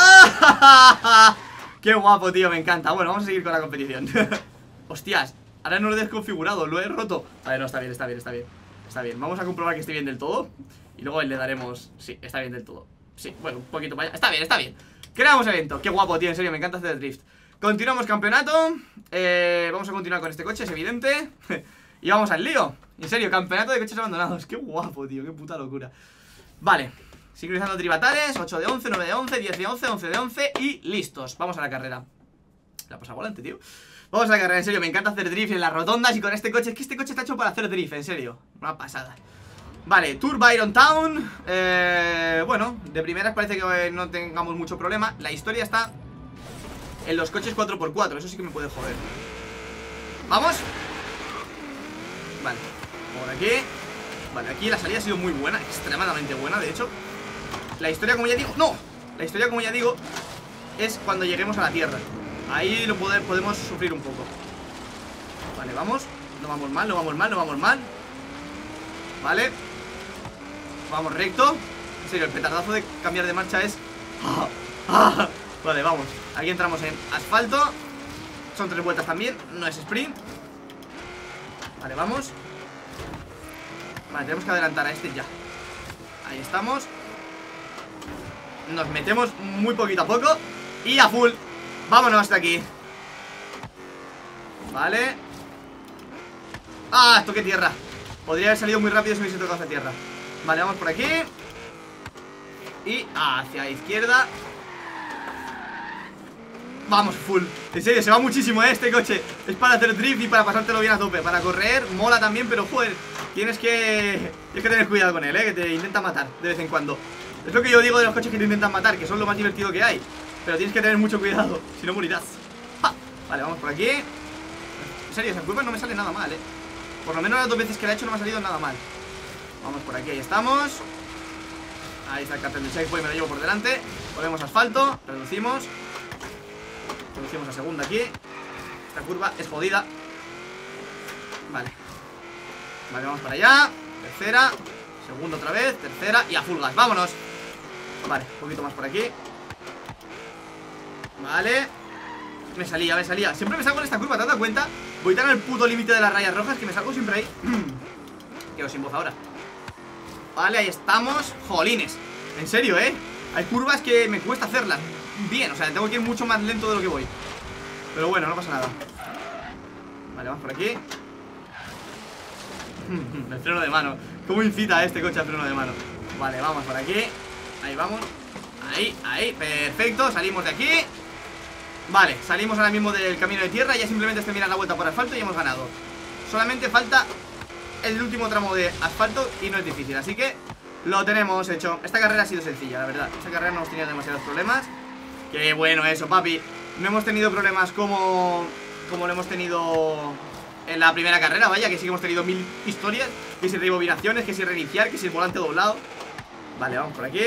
¡Ah! ¡Qué guapo, tío! Me encanta. Bueno, vamos a seguir con la competición. Hostias, ahora no lo he desconfigurado, lo he roto. Ver, no, está bien, está bien, está bien. Está bien, vamos a comprobar que esté bien del todo Y luego le daremos... Sí, está bien del todo. Sí, bueno, un poquito para allá Está bien, está bien. Creamos evento, qué guapo, tío, en serio, me encanta hacer drift. Continuamos campeonato eh, Vamos a continuar con este coche, es evidente. Y vamos al lío En serio, campeonato de coches abandonados Qué guapo, tío, qué puta locura. Vale, sincronizando tribatales 8 de 11, 9 de 11, 10 de 11, 11 de 11 Y listos, vamos a la carrera. La pasa volante, tío. Vamos a la carrera, en serio, me encanta hacer drift en las rotondas y con este coche. Es que este coche está hecho para hacer drift, en serio. Una pasada. Vale, Tour Byron Town. Eh, Bueno, de primeras parece que no tengamos mucho problema. La historia está en los coches 4x4 Eso sí que me puede joder. ¿Vamos? Vale, por aquí. Vale, aquí la salida ha sido muy buena Extremadamente buena, de hecho La historia, como ya digo... ¡No! La historia, como ya digo Es cuando lleguemos a la Tierra. Ahí lo podemos sufrir un poco. Vale, vamos. No vamos mal, no vamos mal, no vamos mal. Vale. Vamos recto. En serio, el petardazo de cambiar de marcha es Vale, vamos. Aquí entramos en asfalto. Son tres vueltas también, no es sprint. Vale, vamos. Vale, tenemos que adelantar a este ya. Ahí estamos Nos metemos muy poquito a poco Y a full. Vámonos hasta aquí. Vale. Ah, toqué tierra. Podría haber salido muy rápido si hubiese tocado hacia tierra. Vale, vamos por aquí. Y hacia la izquierda. Vamos, full. En serio, se va muchísimo ¿eh? este coche. Es para hacer drift y para pasártelo bien a tope. Para correr, mola también, pero joder Tienes que... Tienes que tener cuidado con él, ¿eh? Que te intenta matar de vez en cuando Es lo que yo digo de los coches que te intentan matar Que son lo más divertido que hay. Pero tienes que tener mucho cuidado Si no morirás. Vale, vamos por aquí. En serio, esa curva no me sale nada mal, ¿eh? Por lo menos las dos veces que la he hecho no me ha salido nada mal. Vamos por aquí, ahí estamos. Ahí está el cartel de checkpoint, me lo llevo por delante. Ponemos asfalto, reducimos. Reducimos a segunda aquí. Esta curva es jodida. Vale. Vale, vamos para allá. Tercera. Segunda otra vez Tercera Y a full gas. Vámonos Vale, un poquito más por aquí. Vale. Me salía, me salía. Siempre me salgo en esta curva, ¿te has dado cuenta? Voy tan al puto límite de las rayas rojas Que me salgo siempre ahí. Quedo sin voz ahora. Vale, ahí estamos. Jolines. En serio, ¿eh? Hay curvas que me cuesta hacerlas Bien, o sea, tengo que ir mucho más lento de lo que voy. Pero bueno, no pasa nada. Vale, vamos por aquí. El freno de mano. ¿Cómo incita este coche al freno de mano? Vale, vamos por aquí Ahí vamos. Ahí, ahí, perfecto Salimos de aquí. Vale, salimos ahora mismo del camino de tierra. Ya simplemente es terminar la vuelta por asfalto y hemos ganado. Solamente falta el último tramo de asfalto y no es difícil Así que lo tenemos hecho. Esta carrera ha sido sencilla, la verdad. Esta carrera no hemos tenido demasiados problemas. Qué bueno eso, papi. No hemos tenido problemas como Como lo hemos tenido en la primera carrera, vaya, que sí que hemos tenido mil historias Que si rebobinaciones, que si reiniciar, que si el volante doblado Vale, vamos por aquí.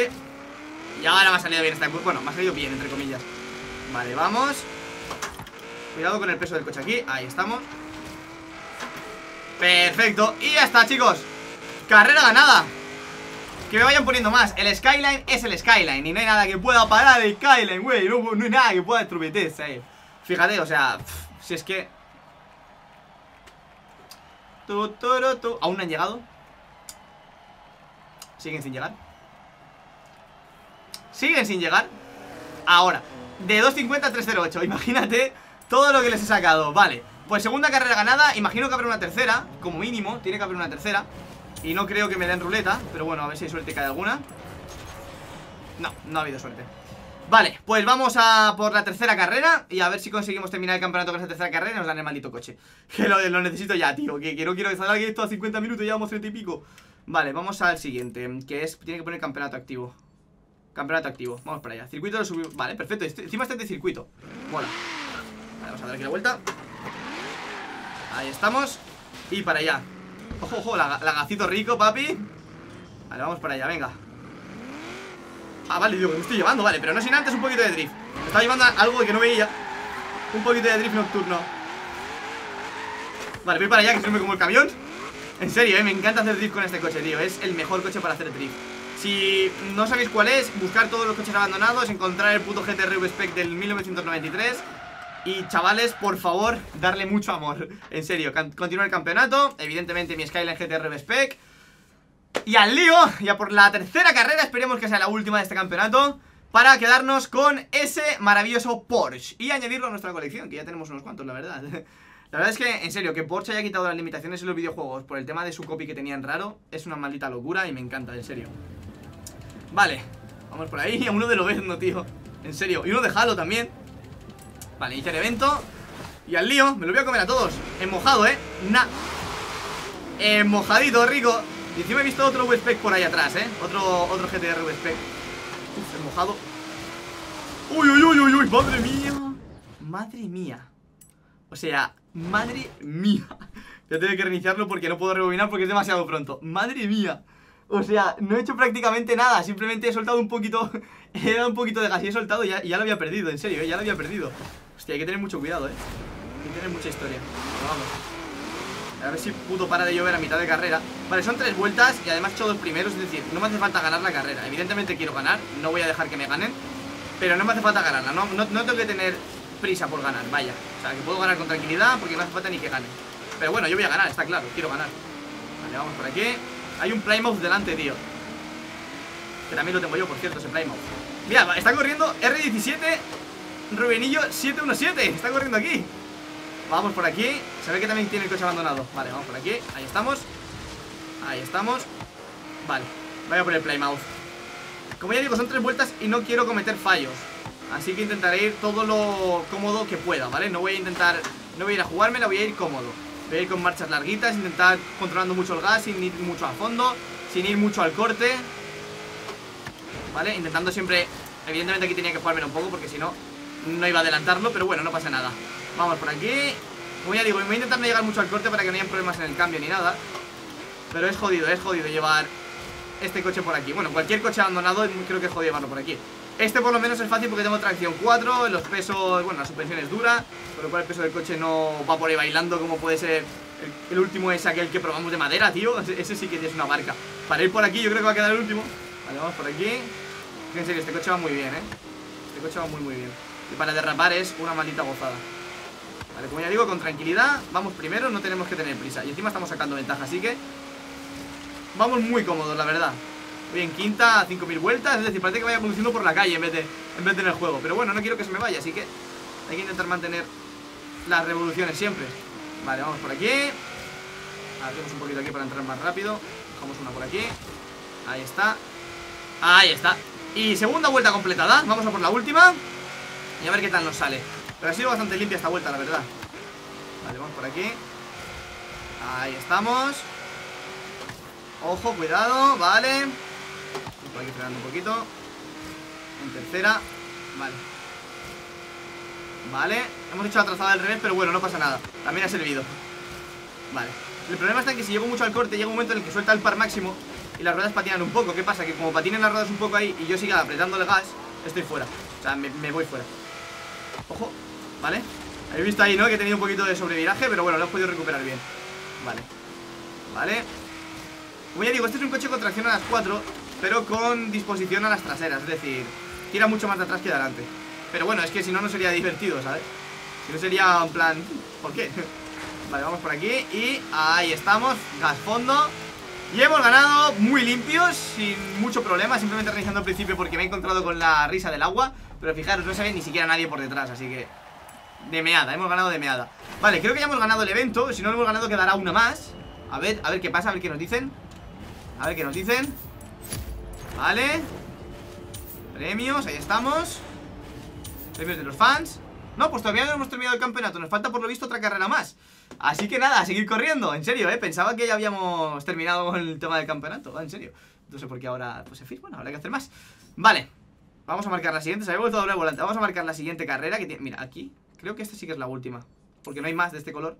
Y ahora me ha salido bien esta curva. Bueno, me ha salido bien, entre comillas. Vale, vamos. Cuidado con el peso del coche aquí, ahí estamos. Perfecto, y ya está chicos. Carrera ganada. Que me vayan poniendo más. El Skyline es el Skyline Y no hay nada que pueda parar el Skyline, güey. No, hay nada que pueda estropetearse ahí. Fíjate, o sea, si es que ¿Aún no han llegado? ¿Siguen sin llegar? ¿Siguen sin llegar? Ahora, de 2.50 a 3.08 Imagínate todo lo que les he sacado. Vale, pues segunda carrera ganada Imagino que habrá una tercera, como mínimo Tiene que haber una tercera. Y no creo que me den ruleta Pero bueno, a ver si hay suerte y cae alguna. No, no ha habido suerte. Vale, pues vamos a por la tercera carrera Y a ver si conseguimos terminar el campeonato con esa tercera carrera Y nos dan el maldito coche. Que lo, necesito ya, tío Que, no quiero que salga esto a 50 minutos Llevamos 30 y pico. Vale, vamos al siguiente Que es, tiene que poner campeonato activo Campeonato activo, vamos para allá. Circuito de subir, vale, perfecto. Este, Encima está de circuito, mola. Vale, vamos a dar aquí la vuelta. Ahí estamos. Y para allá. Ojo, ojo, lagacito rico, papi. Vale, vamos para allá, venga. Ah, vale, digo, me estoy llevando, vale Pero no sin antes un poquito de drift. Me estaba llevando algo que no veía. Un poquito de drift nocturno. Vale, voy para allá, que se me como el camión. En serio, eh, me encanta hacer drift con este coche, tío. Es el mejor coche para hacer drift Si no sabéis cuál es, buscar todos los coches abandonados Encontrar el puto GTR V-Spec del 1993 y chavales, por favor, darle mucho amor. En serio, continúa el campeonato Evidentemente mi Skyline GTR V-Spec y al lío, ya por la tercera carrera, esperemos que sea la última de este campeonato Para quedarnos con ese maravilloso Porsche. Y añadirlo a nuestra colección, que ya tenemos unos cuantos, la verdad. La verdad es que, en serio, que Porsche haya quitado las limitaciones en los videojuegos Por el tema de su copy que tenían raro Es una maldita locura y me encanta, en serio Vale, vamos por ahí, a uno de Lobezno, tío. En serio, y uno de Halo también. Vale, iniciar evento. Y al lío, me lo voy a comer a todos. En mojado, eh, na. En mojadito, rico. Y encima he visto otro V-Spec por ahí atrás, ¿eh? Otro, otro GTR V-Spec Uf, he mojado. Uy, uy, uy, uy, uy, madre mía. Madre mía. O sea, madre mía. Voy a tener que reiniciarlo porque no puedo rebobinar porque es demasiado pronto. Madre mía o sea, no he hecho prácticamente nada Simplemente he soltado un poquito He dado un poquito de gas y he soltado y ya, lo había perdido En serio, ¿eh? ya lo había perdido. Hostia, hay que tener mucho cuidado, eh Hay que tener mucha historia. Vamos. A ver si puto para de llover a mitad de carrera. Vale, son tres vueltas y además he hecho dos primeros Es decir, no me hace falta ganar la carrera. Evidentemente quiero ganar, no voy a dejar que me ganen Pero no me hace falta ganarla No, no, tengo que tener prisa por ganar, vaya. O sea, que puedo ganar con tranquilidad porque no hace falta ni que gane. Pero bueno, yo voy a ganar, está claro, quiero ganar. Vale, vamos por aquí Hay un Plymouth delante, tío. Que también lo tengo yo, por cierto, ese Plymouth. Mira, está corriendo R17 Rubenillo 717 Está corriendo aquí. Vamos por aquí. Se ve que también tiene el coche abandonado. Vale, vamos por aquí. Ahí estamos. Ahí estamos. Vale Voy a por el Plymouth. Como ya digo, son tres vueltas y no quiero cometer fallos. Así que intentaré ir todo lo cómodo que pueda, ¿vale? No voy a intentar, no voy a ir a jugármela, voy a ir cómodo A ir con marchas larguitas, intentar controlando mucho el gas sin ir mucho a fondo Sin ir mucho al corte ¿Vale? Intentando siempre, evidentemente aquí tenía que jugármela un poco porque si no, no iba a adelantarlo Pero bueno, no pasa nada. Vamos por aquí. Como ya digo, voy a intentar no llegar mucho al corte para que no haya problemas en el cambio ni nada. Pero es jodido, es jodido llevar este coche por aquí. Bueno, cualquier coche abandonado creo que es jodido llevarlo por aquí este por lo menos es fácil porque tengo tracción 4 Los pesos, bueno, la suspensión es dura Por lo cual el peso del coche no va por ahí bailando Como puede ser el, último es aquel que probamos de madera, tío. Ese, sí que es una marca. Para ir por aquí yo creo que va a quedar el último. Vale, vamos por aquí. En serio, este coche va muy bien, eh Este coche va muy muy bien. Y para derrapar es una maldita gozada. Vale, como ya digo, con tranquilidad Vamos primero, no tenemos que tener prisa. Y encima estamos sacando ventaja, así que Vamos muy cómodos, la verdad Voy en quinta a 5000 vueltas Es decir, parece que vaya conduciendo por la calle en vez, de, en el juego. Pero bueno, no quiero que se me vaya Así que hay que intentar mantener las revoluciones siempre. Vale, vamos por aquí. Abrimos un poquito aquí para entrar más rápido. Dejamos una por aquí. Ahí está. Ahí está. Y segunda vuelta completada. Vamos a por la última. Y a ver qué tal nos sale. Pero ha sido bastante limpia esta vuelta, la verdad. Vale, vamos por aquí. Ahí estamos. Ojo, cuidado, vale por aquí frenando un poquito. En tercera Vale. Vale, hemos hecho la trazada al revés Pero bueno, no pasa nada, también ha servido. Vale, el problema está en que si llego mucho al corte Llega un momento en el que suelta el par máximo Y las ruedas patinan un poco, ¿qué pasa? Que como patinen las ruedas un poco ahí Y yo siga apretando el gas, estoy fuera. O sea, me, voy fuera. Ojo, vale. Habéis visto ahí, ¿no? Que he tenido un poquito de sobreviraje Pero bueno, lo he podido recuperar bien. Vale. Vale. Como ya digo, este es un coche con tracción a las 4 pero con disposición a las traseras, es decir, tira mucho más de atrás que de adelante. Pero bueno, es que si no, no sería divertido, ¿sabes? Si no sería un plan... ¿Por qué? Vale, vamos por aquí y ahí estamos, gas fondo Y hemos ganado muy limpios, sin mucho problema Simplemente reiniciando al principio porque me he encontrado con la risa del agua Pero fijaros, no se ve ni siquiera nadie por detrás, así que... De meada, hemos ganado de meada Vale, creo que ya hemos ganado el evento Si no lo hemos ganado quedará una más A ver, a ver qué pasa, a ver qué nos dicen A ver qué nos dicen Vale. Premios, ahí estamos. Premios de los fans. No, pues todavía no hemos terminado el campeonato. Nos falta por lo visto otra carrera más. Así que nada, a seguir corriendo, en serio, eh Pensaba que ya habíamos terminado con el tema del campeonato. En serio, no sé por qué ahora Pues en fin, bueno, habrá que hacer más. Vale, vamos a marcar la siguiente. Se había vuelto a doble volante, vamos a marcar la siguiente carrera que. Mira, aquí, creo que esta sí que es la última Porque no hay más de este color.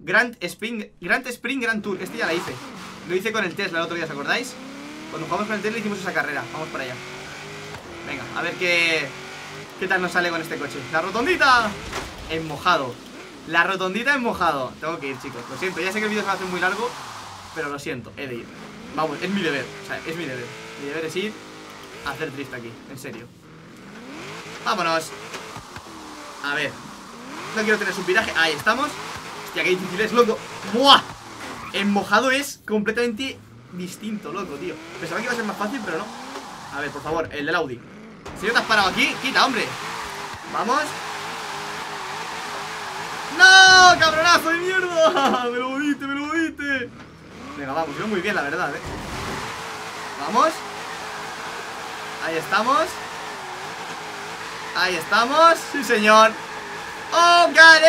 Grand Spring, Grand Spring Grand Tour. Este ya la hice. Lo hice con el Tesla el otro día, ¿os acordáis? Cuando jugamos con el Tesla hicimos esa carrera. Vamos para allá. Venga, a ver qué ¿Qué tal nos sale con este coche? ¡La rotondita! En mojado. La rotondita en mojado. Tengo que ir, chicos. Lo siento, ya sé que el vídeo se va a hacer muy largo Pero lo siento, he de ir. Vamos, es mi deber O sea, es mi deber. Mi deber es ir a hacer drift aquí En serio. Vámonos. A ver No quiero tener su viraje. Ahí estamos. Hostia, qué difícil es, loco. ¡Buah! En mojado es completamente distinto, loco, tío Pensaba que iba a ser más fácil, pero no A ver, por favor, el del Audi Si no te has parado aquí, quita, hombre Vamos ¡No! ¡Cabronazo de mierda! ¡Me lo diste, me lo diste! Venga, vamos, yo muy bien, la verdad, eh Vamos Ahí estamos Ahí estamos, sí señor ¡Oh, got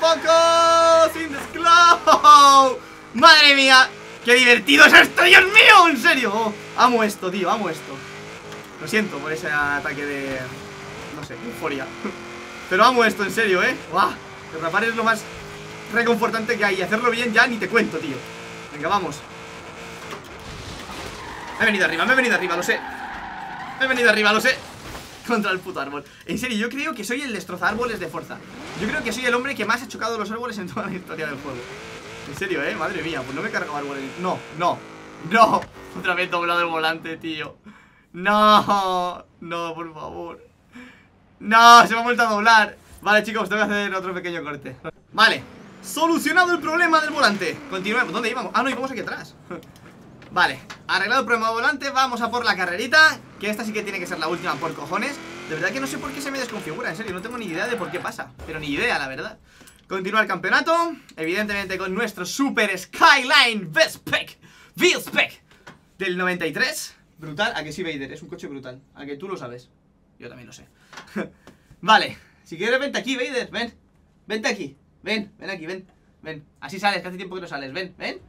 ¡Focus! ¡In the cloud! ¡Madre mía! ¡Qué divertido es esto, Dios mío! ¡En serio! Oh, amo esto, tío, amo esto. Lo siento por ese ataque de... No sé, euforia. Pero amo esto, en serio, ¿eh? ¡Buah! rapar es lo más reconfortante que hay. Hacerlo bien ya ni te cuento, tío. Venga, vamos. Me he venido arriba, me he venido arriba, lo sé. Me he venido arriba, lo sé. Contra el puto árbol. En serio, yo creo que soy el destroza árboles de fuerza. Yo creo que soy el hombre que más ha chocado los árboles en toda la historia del juego en serio, eh, madre mía, pues no me he cargado árboles No, no, no. Otra vez doblado el volante, tío. No, no, por favor. No, se me ha vuelto a doblar. Vale, chicos, tengo que hacer otro pequeño corte. Vale, solucionado el problema del volante. Continuemos, ¿dónde íbamos? Ah, no, íbamos aquí atrás. Vale, arreglado el problema del volante Vamos a por la carrerita Que esta sí que tiene que ser la última por cojones. De verdad que no sé por qué se me desconfigura, en serio No tengo ni idea de por qué pasa Pero ni idea, la verdad Continúa el campeonato Evidentemente con nuestro Super Skyline V-Spec Del 93 Brutal, a que sí, Vader, es un coche brutal A que tú lo sabes yo también lo sé. Vale, si quieres vente aquí, Vader, ven. Vente aquí, ven, ven aquí, ven Ven, así sales, que hace tiempo que no sales, ven, ven.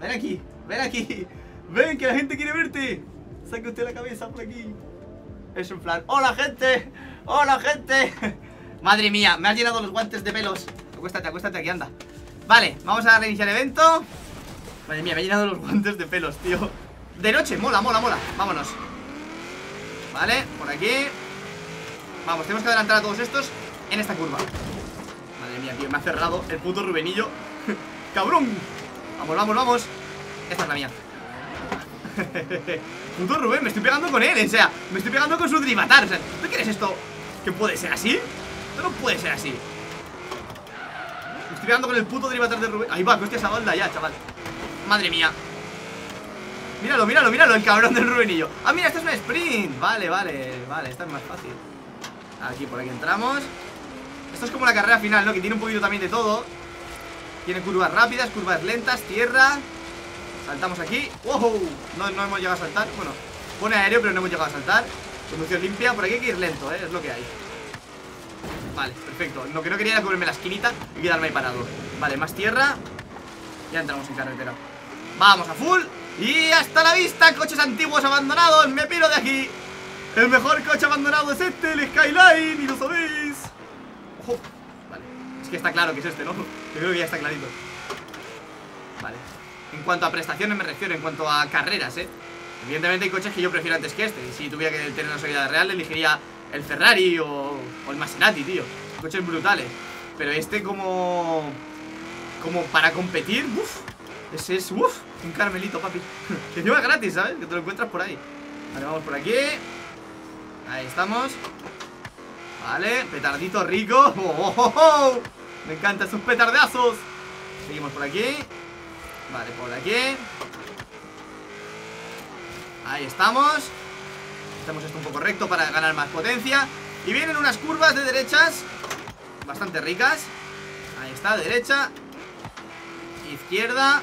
Ven aquí, ven aquí. Ven, que la gente quiere verte. Saque usted la cabeza por aquí. Es un plan, ¡hola gente! ¡Hola gente! Madre mía, me has llenado los guantes de pelos Acuéstate, acuéstate aquí, anda. Vale, vamos a reiniciar evento. Madre mía, me he llenado los guantes de pelos, tío. De noche, mola, mola, mola. Vámonos. Vale, por aquí. Vamos, tenemos que adelantar a todos estos En esta curva. Madre mía, tío, me ha cerrado el puto Rubenillo ¡Cabrón! Vamos, vamos, vamos. Esta es la mía. Puto Rubén, me estoy pegando con él, o sea Me estoy pegando con su drivatar, o sea ¿Tú quieres esto? ¿Que puede ser así? Esto no puede ser así estoy pegando con el puto drivatar de Rubén Ahí va, que hostia esa balda ya, chaval. Madre mía. Míralo, míralo, míralo, el cabrón del Rubenillo Ah, mira, esta es una sprint. Vale, vale, vale, esta es más fácil. Aquí, por aquí entramos. Esto es como la carrera final, ¿no? Que tiene un poquito también de todo. Tiene curvas rápidas, curvas lentas, tierra. Saltamos aquí. ¡Wow! No, no hemos llegado a saltar. Bueno, pone aéreo, pero no hemos llegado a saltar. Conducción limpia, por aquí hay que ir lento, ¿eh? Es lo que hay Vale, perfecto. Lo que no quería era comerme la esquinita y quedarme ahí parado. Vale, más tierra. Ya entramos en carretera. Vamos a full. Y hasta la vista, coches antiguos abandonados. Me piro de aquí. El mejor coche abandonado es este, el Skyline Y lo sabéis. Ojo, vale. Es que está claro que es este, ¿no? Yo creo que ya está clarito. Vale. En cuanto a prestaciones me refiero En cuanto a carreras, ¿eh? Evidentemente hay coches que yo prefiero antes que este Y si tuviera que tener una salida real Elegiría el Ferrari o, el Maserati, tío. Coches brutales. Pero este como... Como para competir, uff ese es, uff, un carmelito, papi. Que es gratis, ¿sabes? Que te lo encuentras por ahí. Vale, vamos por aquí. Ahí estamos. Vale, petardito rico. Oh, oh, oh, oh. Me encantan esos petardazos. Seguimos por aquí. Vale, por aquí Ahí estamos. Hacemos esto un poco recto para ganar más potencia. Y vienen unas curvas de derechas Bastante ricas. Ahí está, derecha Izquierda.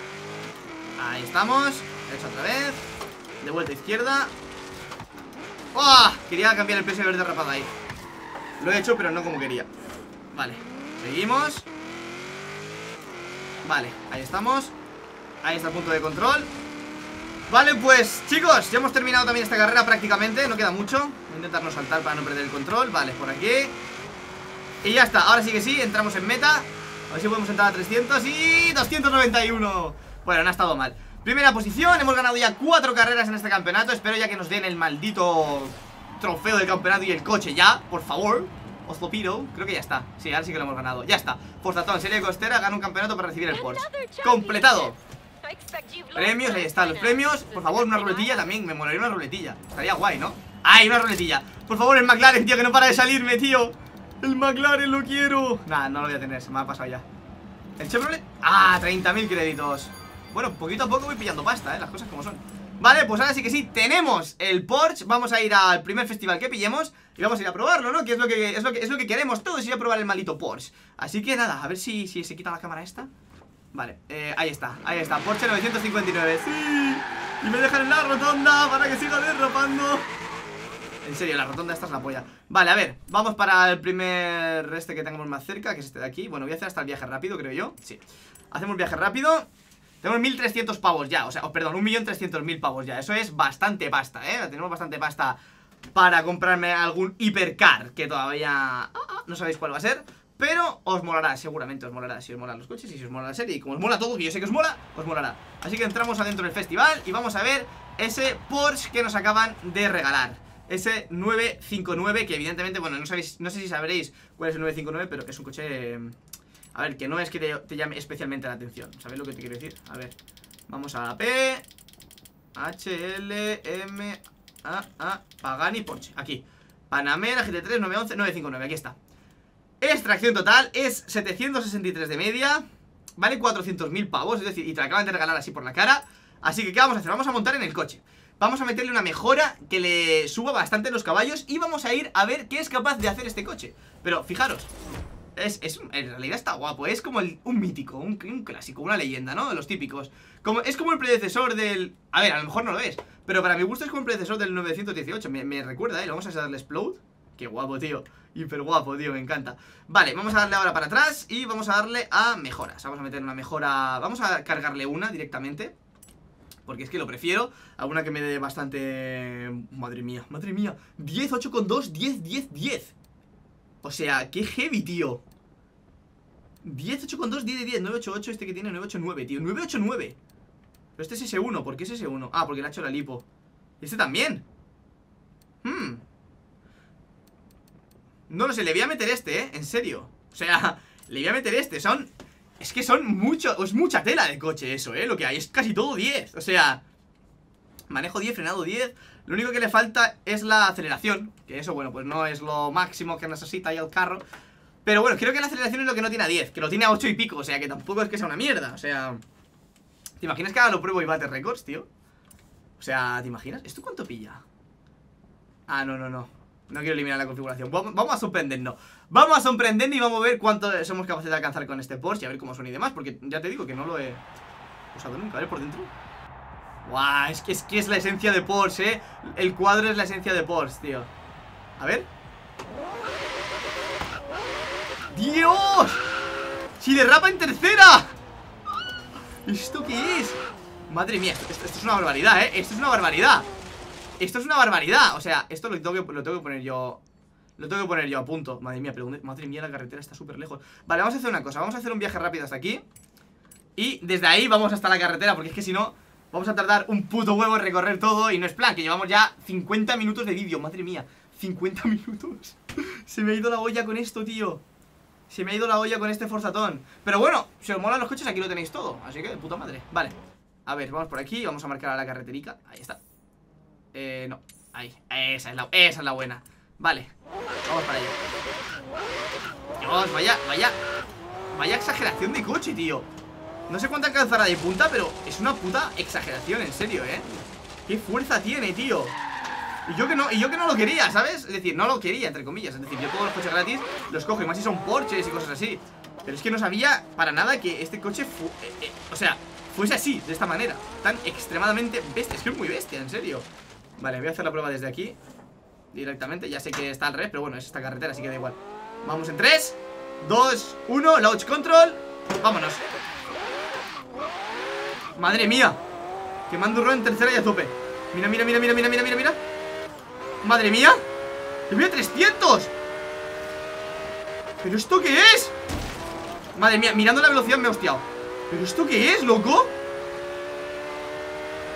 Ahí estamos. Derecha otra vez. De vuelta izquierda. ¡Oh! Quería cambiar el peso de verde rapado ahí. Lo he hecho, pero no como quería. Vale, seguimos. Vale, ahí estamos. Ahí está el punto de control Vale, pues chicos, ya hemos terminado también esta carrera prácticamente No queda mucho. Voy a intentar no saltar para no perder el control. Vale, por aquí. Y ya está, ahora sí que sí, entramos en meta. A ver si podemos entrar a 300 y 291 Bueno, no ha estado mal. Primera posición, hemos ganado ya cuatro carreras en este campeonato. Espero ya que nos den el maldito trofeo del campeonato y el coche ya, por favor. Os lo creo que ya está. Sí, ahora sí que lo hemos ganado, ya está. Forzatón, serie costera, gana un campeonato para recibir el Porsche. Completado Premios, ahí están los premios Por favor, una ruletilla también, me molaría una ruletilla Estaría guay, ¿no? ¡Ay, una ruletilla! Por favor, el McLaren, tío, que no para de salirme, tío El McLaren lo quiero Nah, no lo voy a tener, se me ha pasado ya ¿El Chevrolet? ¡Ah! 30.000 créditos bueno, poquito a poco voy pillando pasta, ¿eh? Las cosas como son Vale, pues ahora sí que sí, tenemos el Porsche Vamos a ir al primer festival que pillemos Y vamos a ir a probarlo, ¿no? Que es lo que, es lo que, es lo que queremos todos Ir a probar el maldito Porsche Así que nada, a ver si, si se quita la cámara esta Vale, eh, ahí está, ahí está Porsche 959, sí. Y me dejan en la rotonda para que siga derrapando. En serio, la rotonda esta es la polla. Vale, a ver, vamos para el primer este que tengamos más cerca Que es este de aquí. Bueno, voy a hacer hasta el viaje rápido, creo yo. Sí. Hacemos viaje rápido. Tenemos 1.300 pavos ya, o sea, oh, perdón, 1.300.000 pavos ya. Eso es bastante pasta, ¿eh? Tenemos bastante pasta para comprarme algún hipercar Que todavía ah, ah, no sabéis cuál va a ser Pero os molará, seguramente os molará. Si os molan los coches y si os mola la serie Y como os mola todo, que yo sé que os mola, os molará. Así que entramos adentro del festival y vamos a ver ese Porsche que nos acaban de regalar. Ese 959 que evidentemente, bueno, no sabéis, no sé si sabréis cuál es el 959, pero es un coche a ver, que no es que te, llame especialmente la atención. ¿Sabes lo que te quiero decir? A ver Vamos a P H, L, M A, A Pagani, Porsche. Aquí. Panamera, GT3, 911, 959 Aquí está Extracción total es 763 de media Vale 400.000 pavos Es decir, y te la acaban de regalar así por la cara Así que, ¿qué vamos a hacer? Vamos a montar en el coche Vamos a meterle una mejora que le suba bastante los caballos Y vamos a ir a ver qué es capaz de hacer este coche Pero, fijaros es, en realidad está guapo, es como un mítico, un, clásico, una leyenda, ¿no? De los típicos. Como, es como el predecesor del... A ver, a lo mejor no lo es, pero para mi gusto es como el predecesor del 918, me, me recuerda, ¿eh? Vamos a darle explode. Qué guapo, tío. Hiper guapo, tío, me encanta. Vale, vamos a darle ahora para atrás Y vamos a darle a mejoras. Vamos a meter una mejora Vamos a cargarle una directamente porque es que lo prefiero Alguna que me dé bastante... Madre mía, madre mía 10, 8 con 2, 10, 10, 10 O sea, qué heavy, tío. 10, 8 con 2, 10 10 9, 8, 8, este que tiene 9, 8, 9, tío. 9, 8, 9 Pero este es S1, ¿por qué es S1? Ah, porque le ha hecho la lipo. Este también Hmm No lo sé, le voy a meter este, ¿eh? En serio O sea, le voy a meter este Son es que son mucho, es mucha tela de coche eso, ¿eh? Lo que hay es casi todo 10, o sea Manejo 10, frenado 10 Lo único que le falta es la aceleración Que eso, bueno, pues no es lo máximo que necesita ya el carro Pero bueno, creo que la aceleración es lo que no tiene a 10 Que lo tiene a 8 y pico, o sea que tampoco es que sea una mierda O sea... ¿Te imaginas que haga lo pruebo y bate récords, tío? O sea, ¿te imaginas? ¿Esto cuánto pilla? Ah, no, no, no no quiero eliminar la configuración Vamos a sorprendernos Vamos a sorprendernos y vamos a ver cuánto somos capaces de alcanzar con este Porsche Y a ver cómo suena y demás Porque ya te digo que no lo he usado nunca A ver por dentro Guau, es que, es que es la esencia de Porsche, eh El cuadro es la esencia de Porsche, tío A ver ¡Dios! ¡Si derrapa en tercera! ¿Esto qué es? Madre mía, esto es una barbaridad, ¿eh? Esto es una barbaridad esto es una barbaridad, o sea, esto lo tengo que, poner yo Lo tengo que poner yo a punto. Madre mía, pero madre mía, la carretera está súper lejos. Vale, vamos a hacer una cosa, vamos a hacer un viaje rápido hasta aquí. Y desde ahí vamos hasta la carretera Porque es que si no, vamos a tardar un puto huevo en recorrer todo Y no es plan, que llevamos ya 50 minutos de vídeo Madre mía, 50 minutos. Se me ha ido la olla con esto, tío. Se me ha ido la olla con este forzatón. Pero bueno, si os molan los coches aquí lo tenéis todo Así que de puta madre, vale A ver, vamos por aquí, vamos a marcar a la carreterica. Ahí está eh, no, ahí, esa es la, buena. Vale, vamos para allá. Dios, vaya, vaya. Vaya exageración de coche, tío. No sé cuánta alcanzará de punta, pero es una puta exageración, en serio, ¿eh? Qué fuerza tiene, tío. Y yo, que no, y yo que no lo quería, ¿sabes? Es decir, no lo quería, entre comillas. Es decir, yo todos los coches gratis los cojo Y más si son Porsches y cosas así. Pero es que no sabía para nada que este coche eh, eh, O sea, fuese así, de esta manera. Tan extremadamente bestia. Es que es muy bestia, en serio Vale, voy a hacer la prueba desde aquí Directamente, ya sé que está al revés Pero bueno, es esta carretera, así que da igual. Vamos en 3, 2, 1 Launch control, vámonos. Madre mía Que mando en tercera y a Mira, mira, mira, mira, mira, mira, mira, mira. Madre mía ¡Que voy a 300! ¿Pero esto qué es? Madre mía, mirando la velocidad me he hostiado. ¿Pero esto qué es, loco?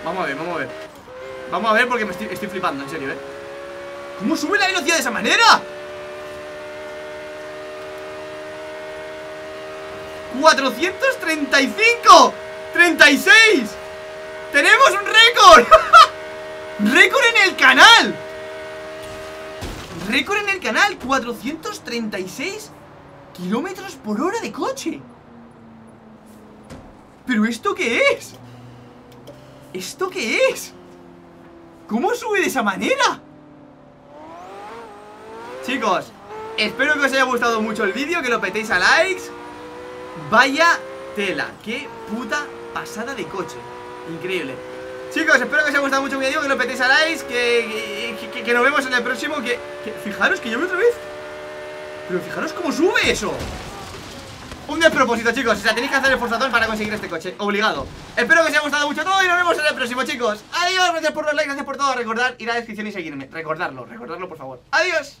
Vamos a ver, vamos a ver Vamos a ver porque me estoy, flipando, en serio, ¿eh? ¿Cómo sube la velocidad de esa manera? ¡435! ¡36! ¡Tenemos un récord! ¡Récord en el canal! ¡Récord en el canal! 436 kilómetros por hora de coche ¿Pero esto qué es? ¿Esto qué es? ¿Cómo sube de esa manera? Chicos, espero que os haya gustado mucho el vídeo Que lo petéis a likes. Vaya tela, qué puta pasada de coche. Increíble. Chicos, espero que os haya gustado mucho el vídeo Que lo petéis a likes que, que, nos vemos en el próximo que, Fijaros que yo otra vez. Pero fijaros cómo sube eso un despropósito, chicos. O sea, tenéis que hacer el para conseguir este coche. Obligado. Espero que os haya gustado mucho todo y nos vemos en el próximo, chicos. Adiós, gracias por los likes, gracias por todo. Recordar ir a la descripción y seguirme. Recordarlo, recordarlo, por favor. Adiós.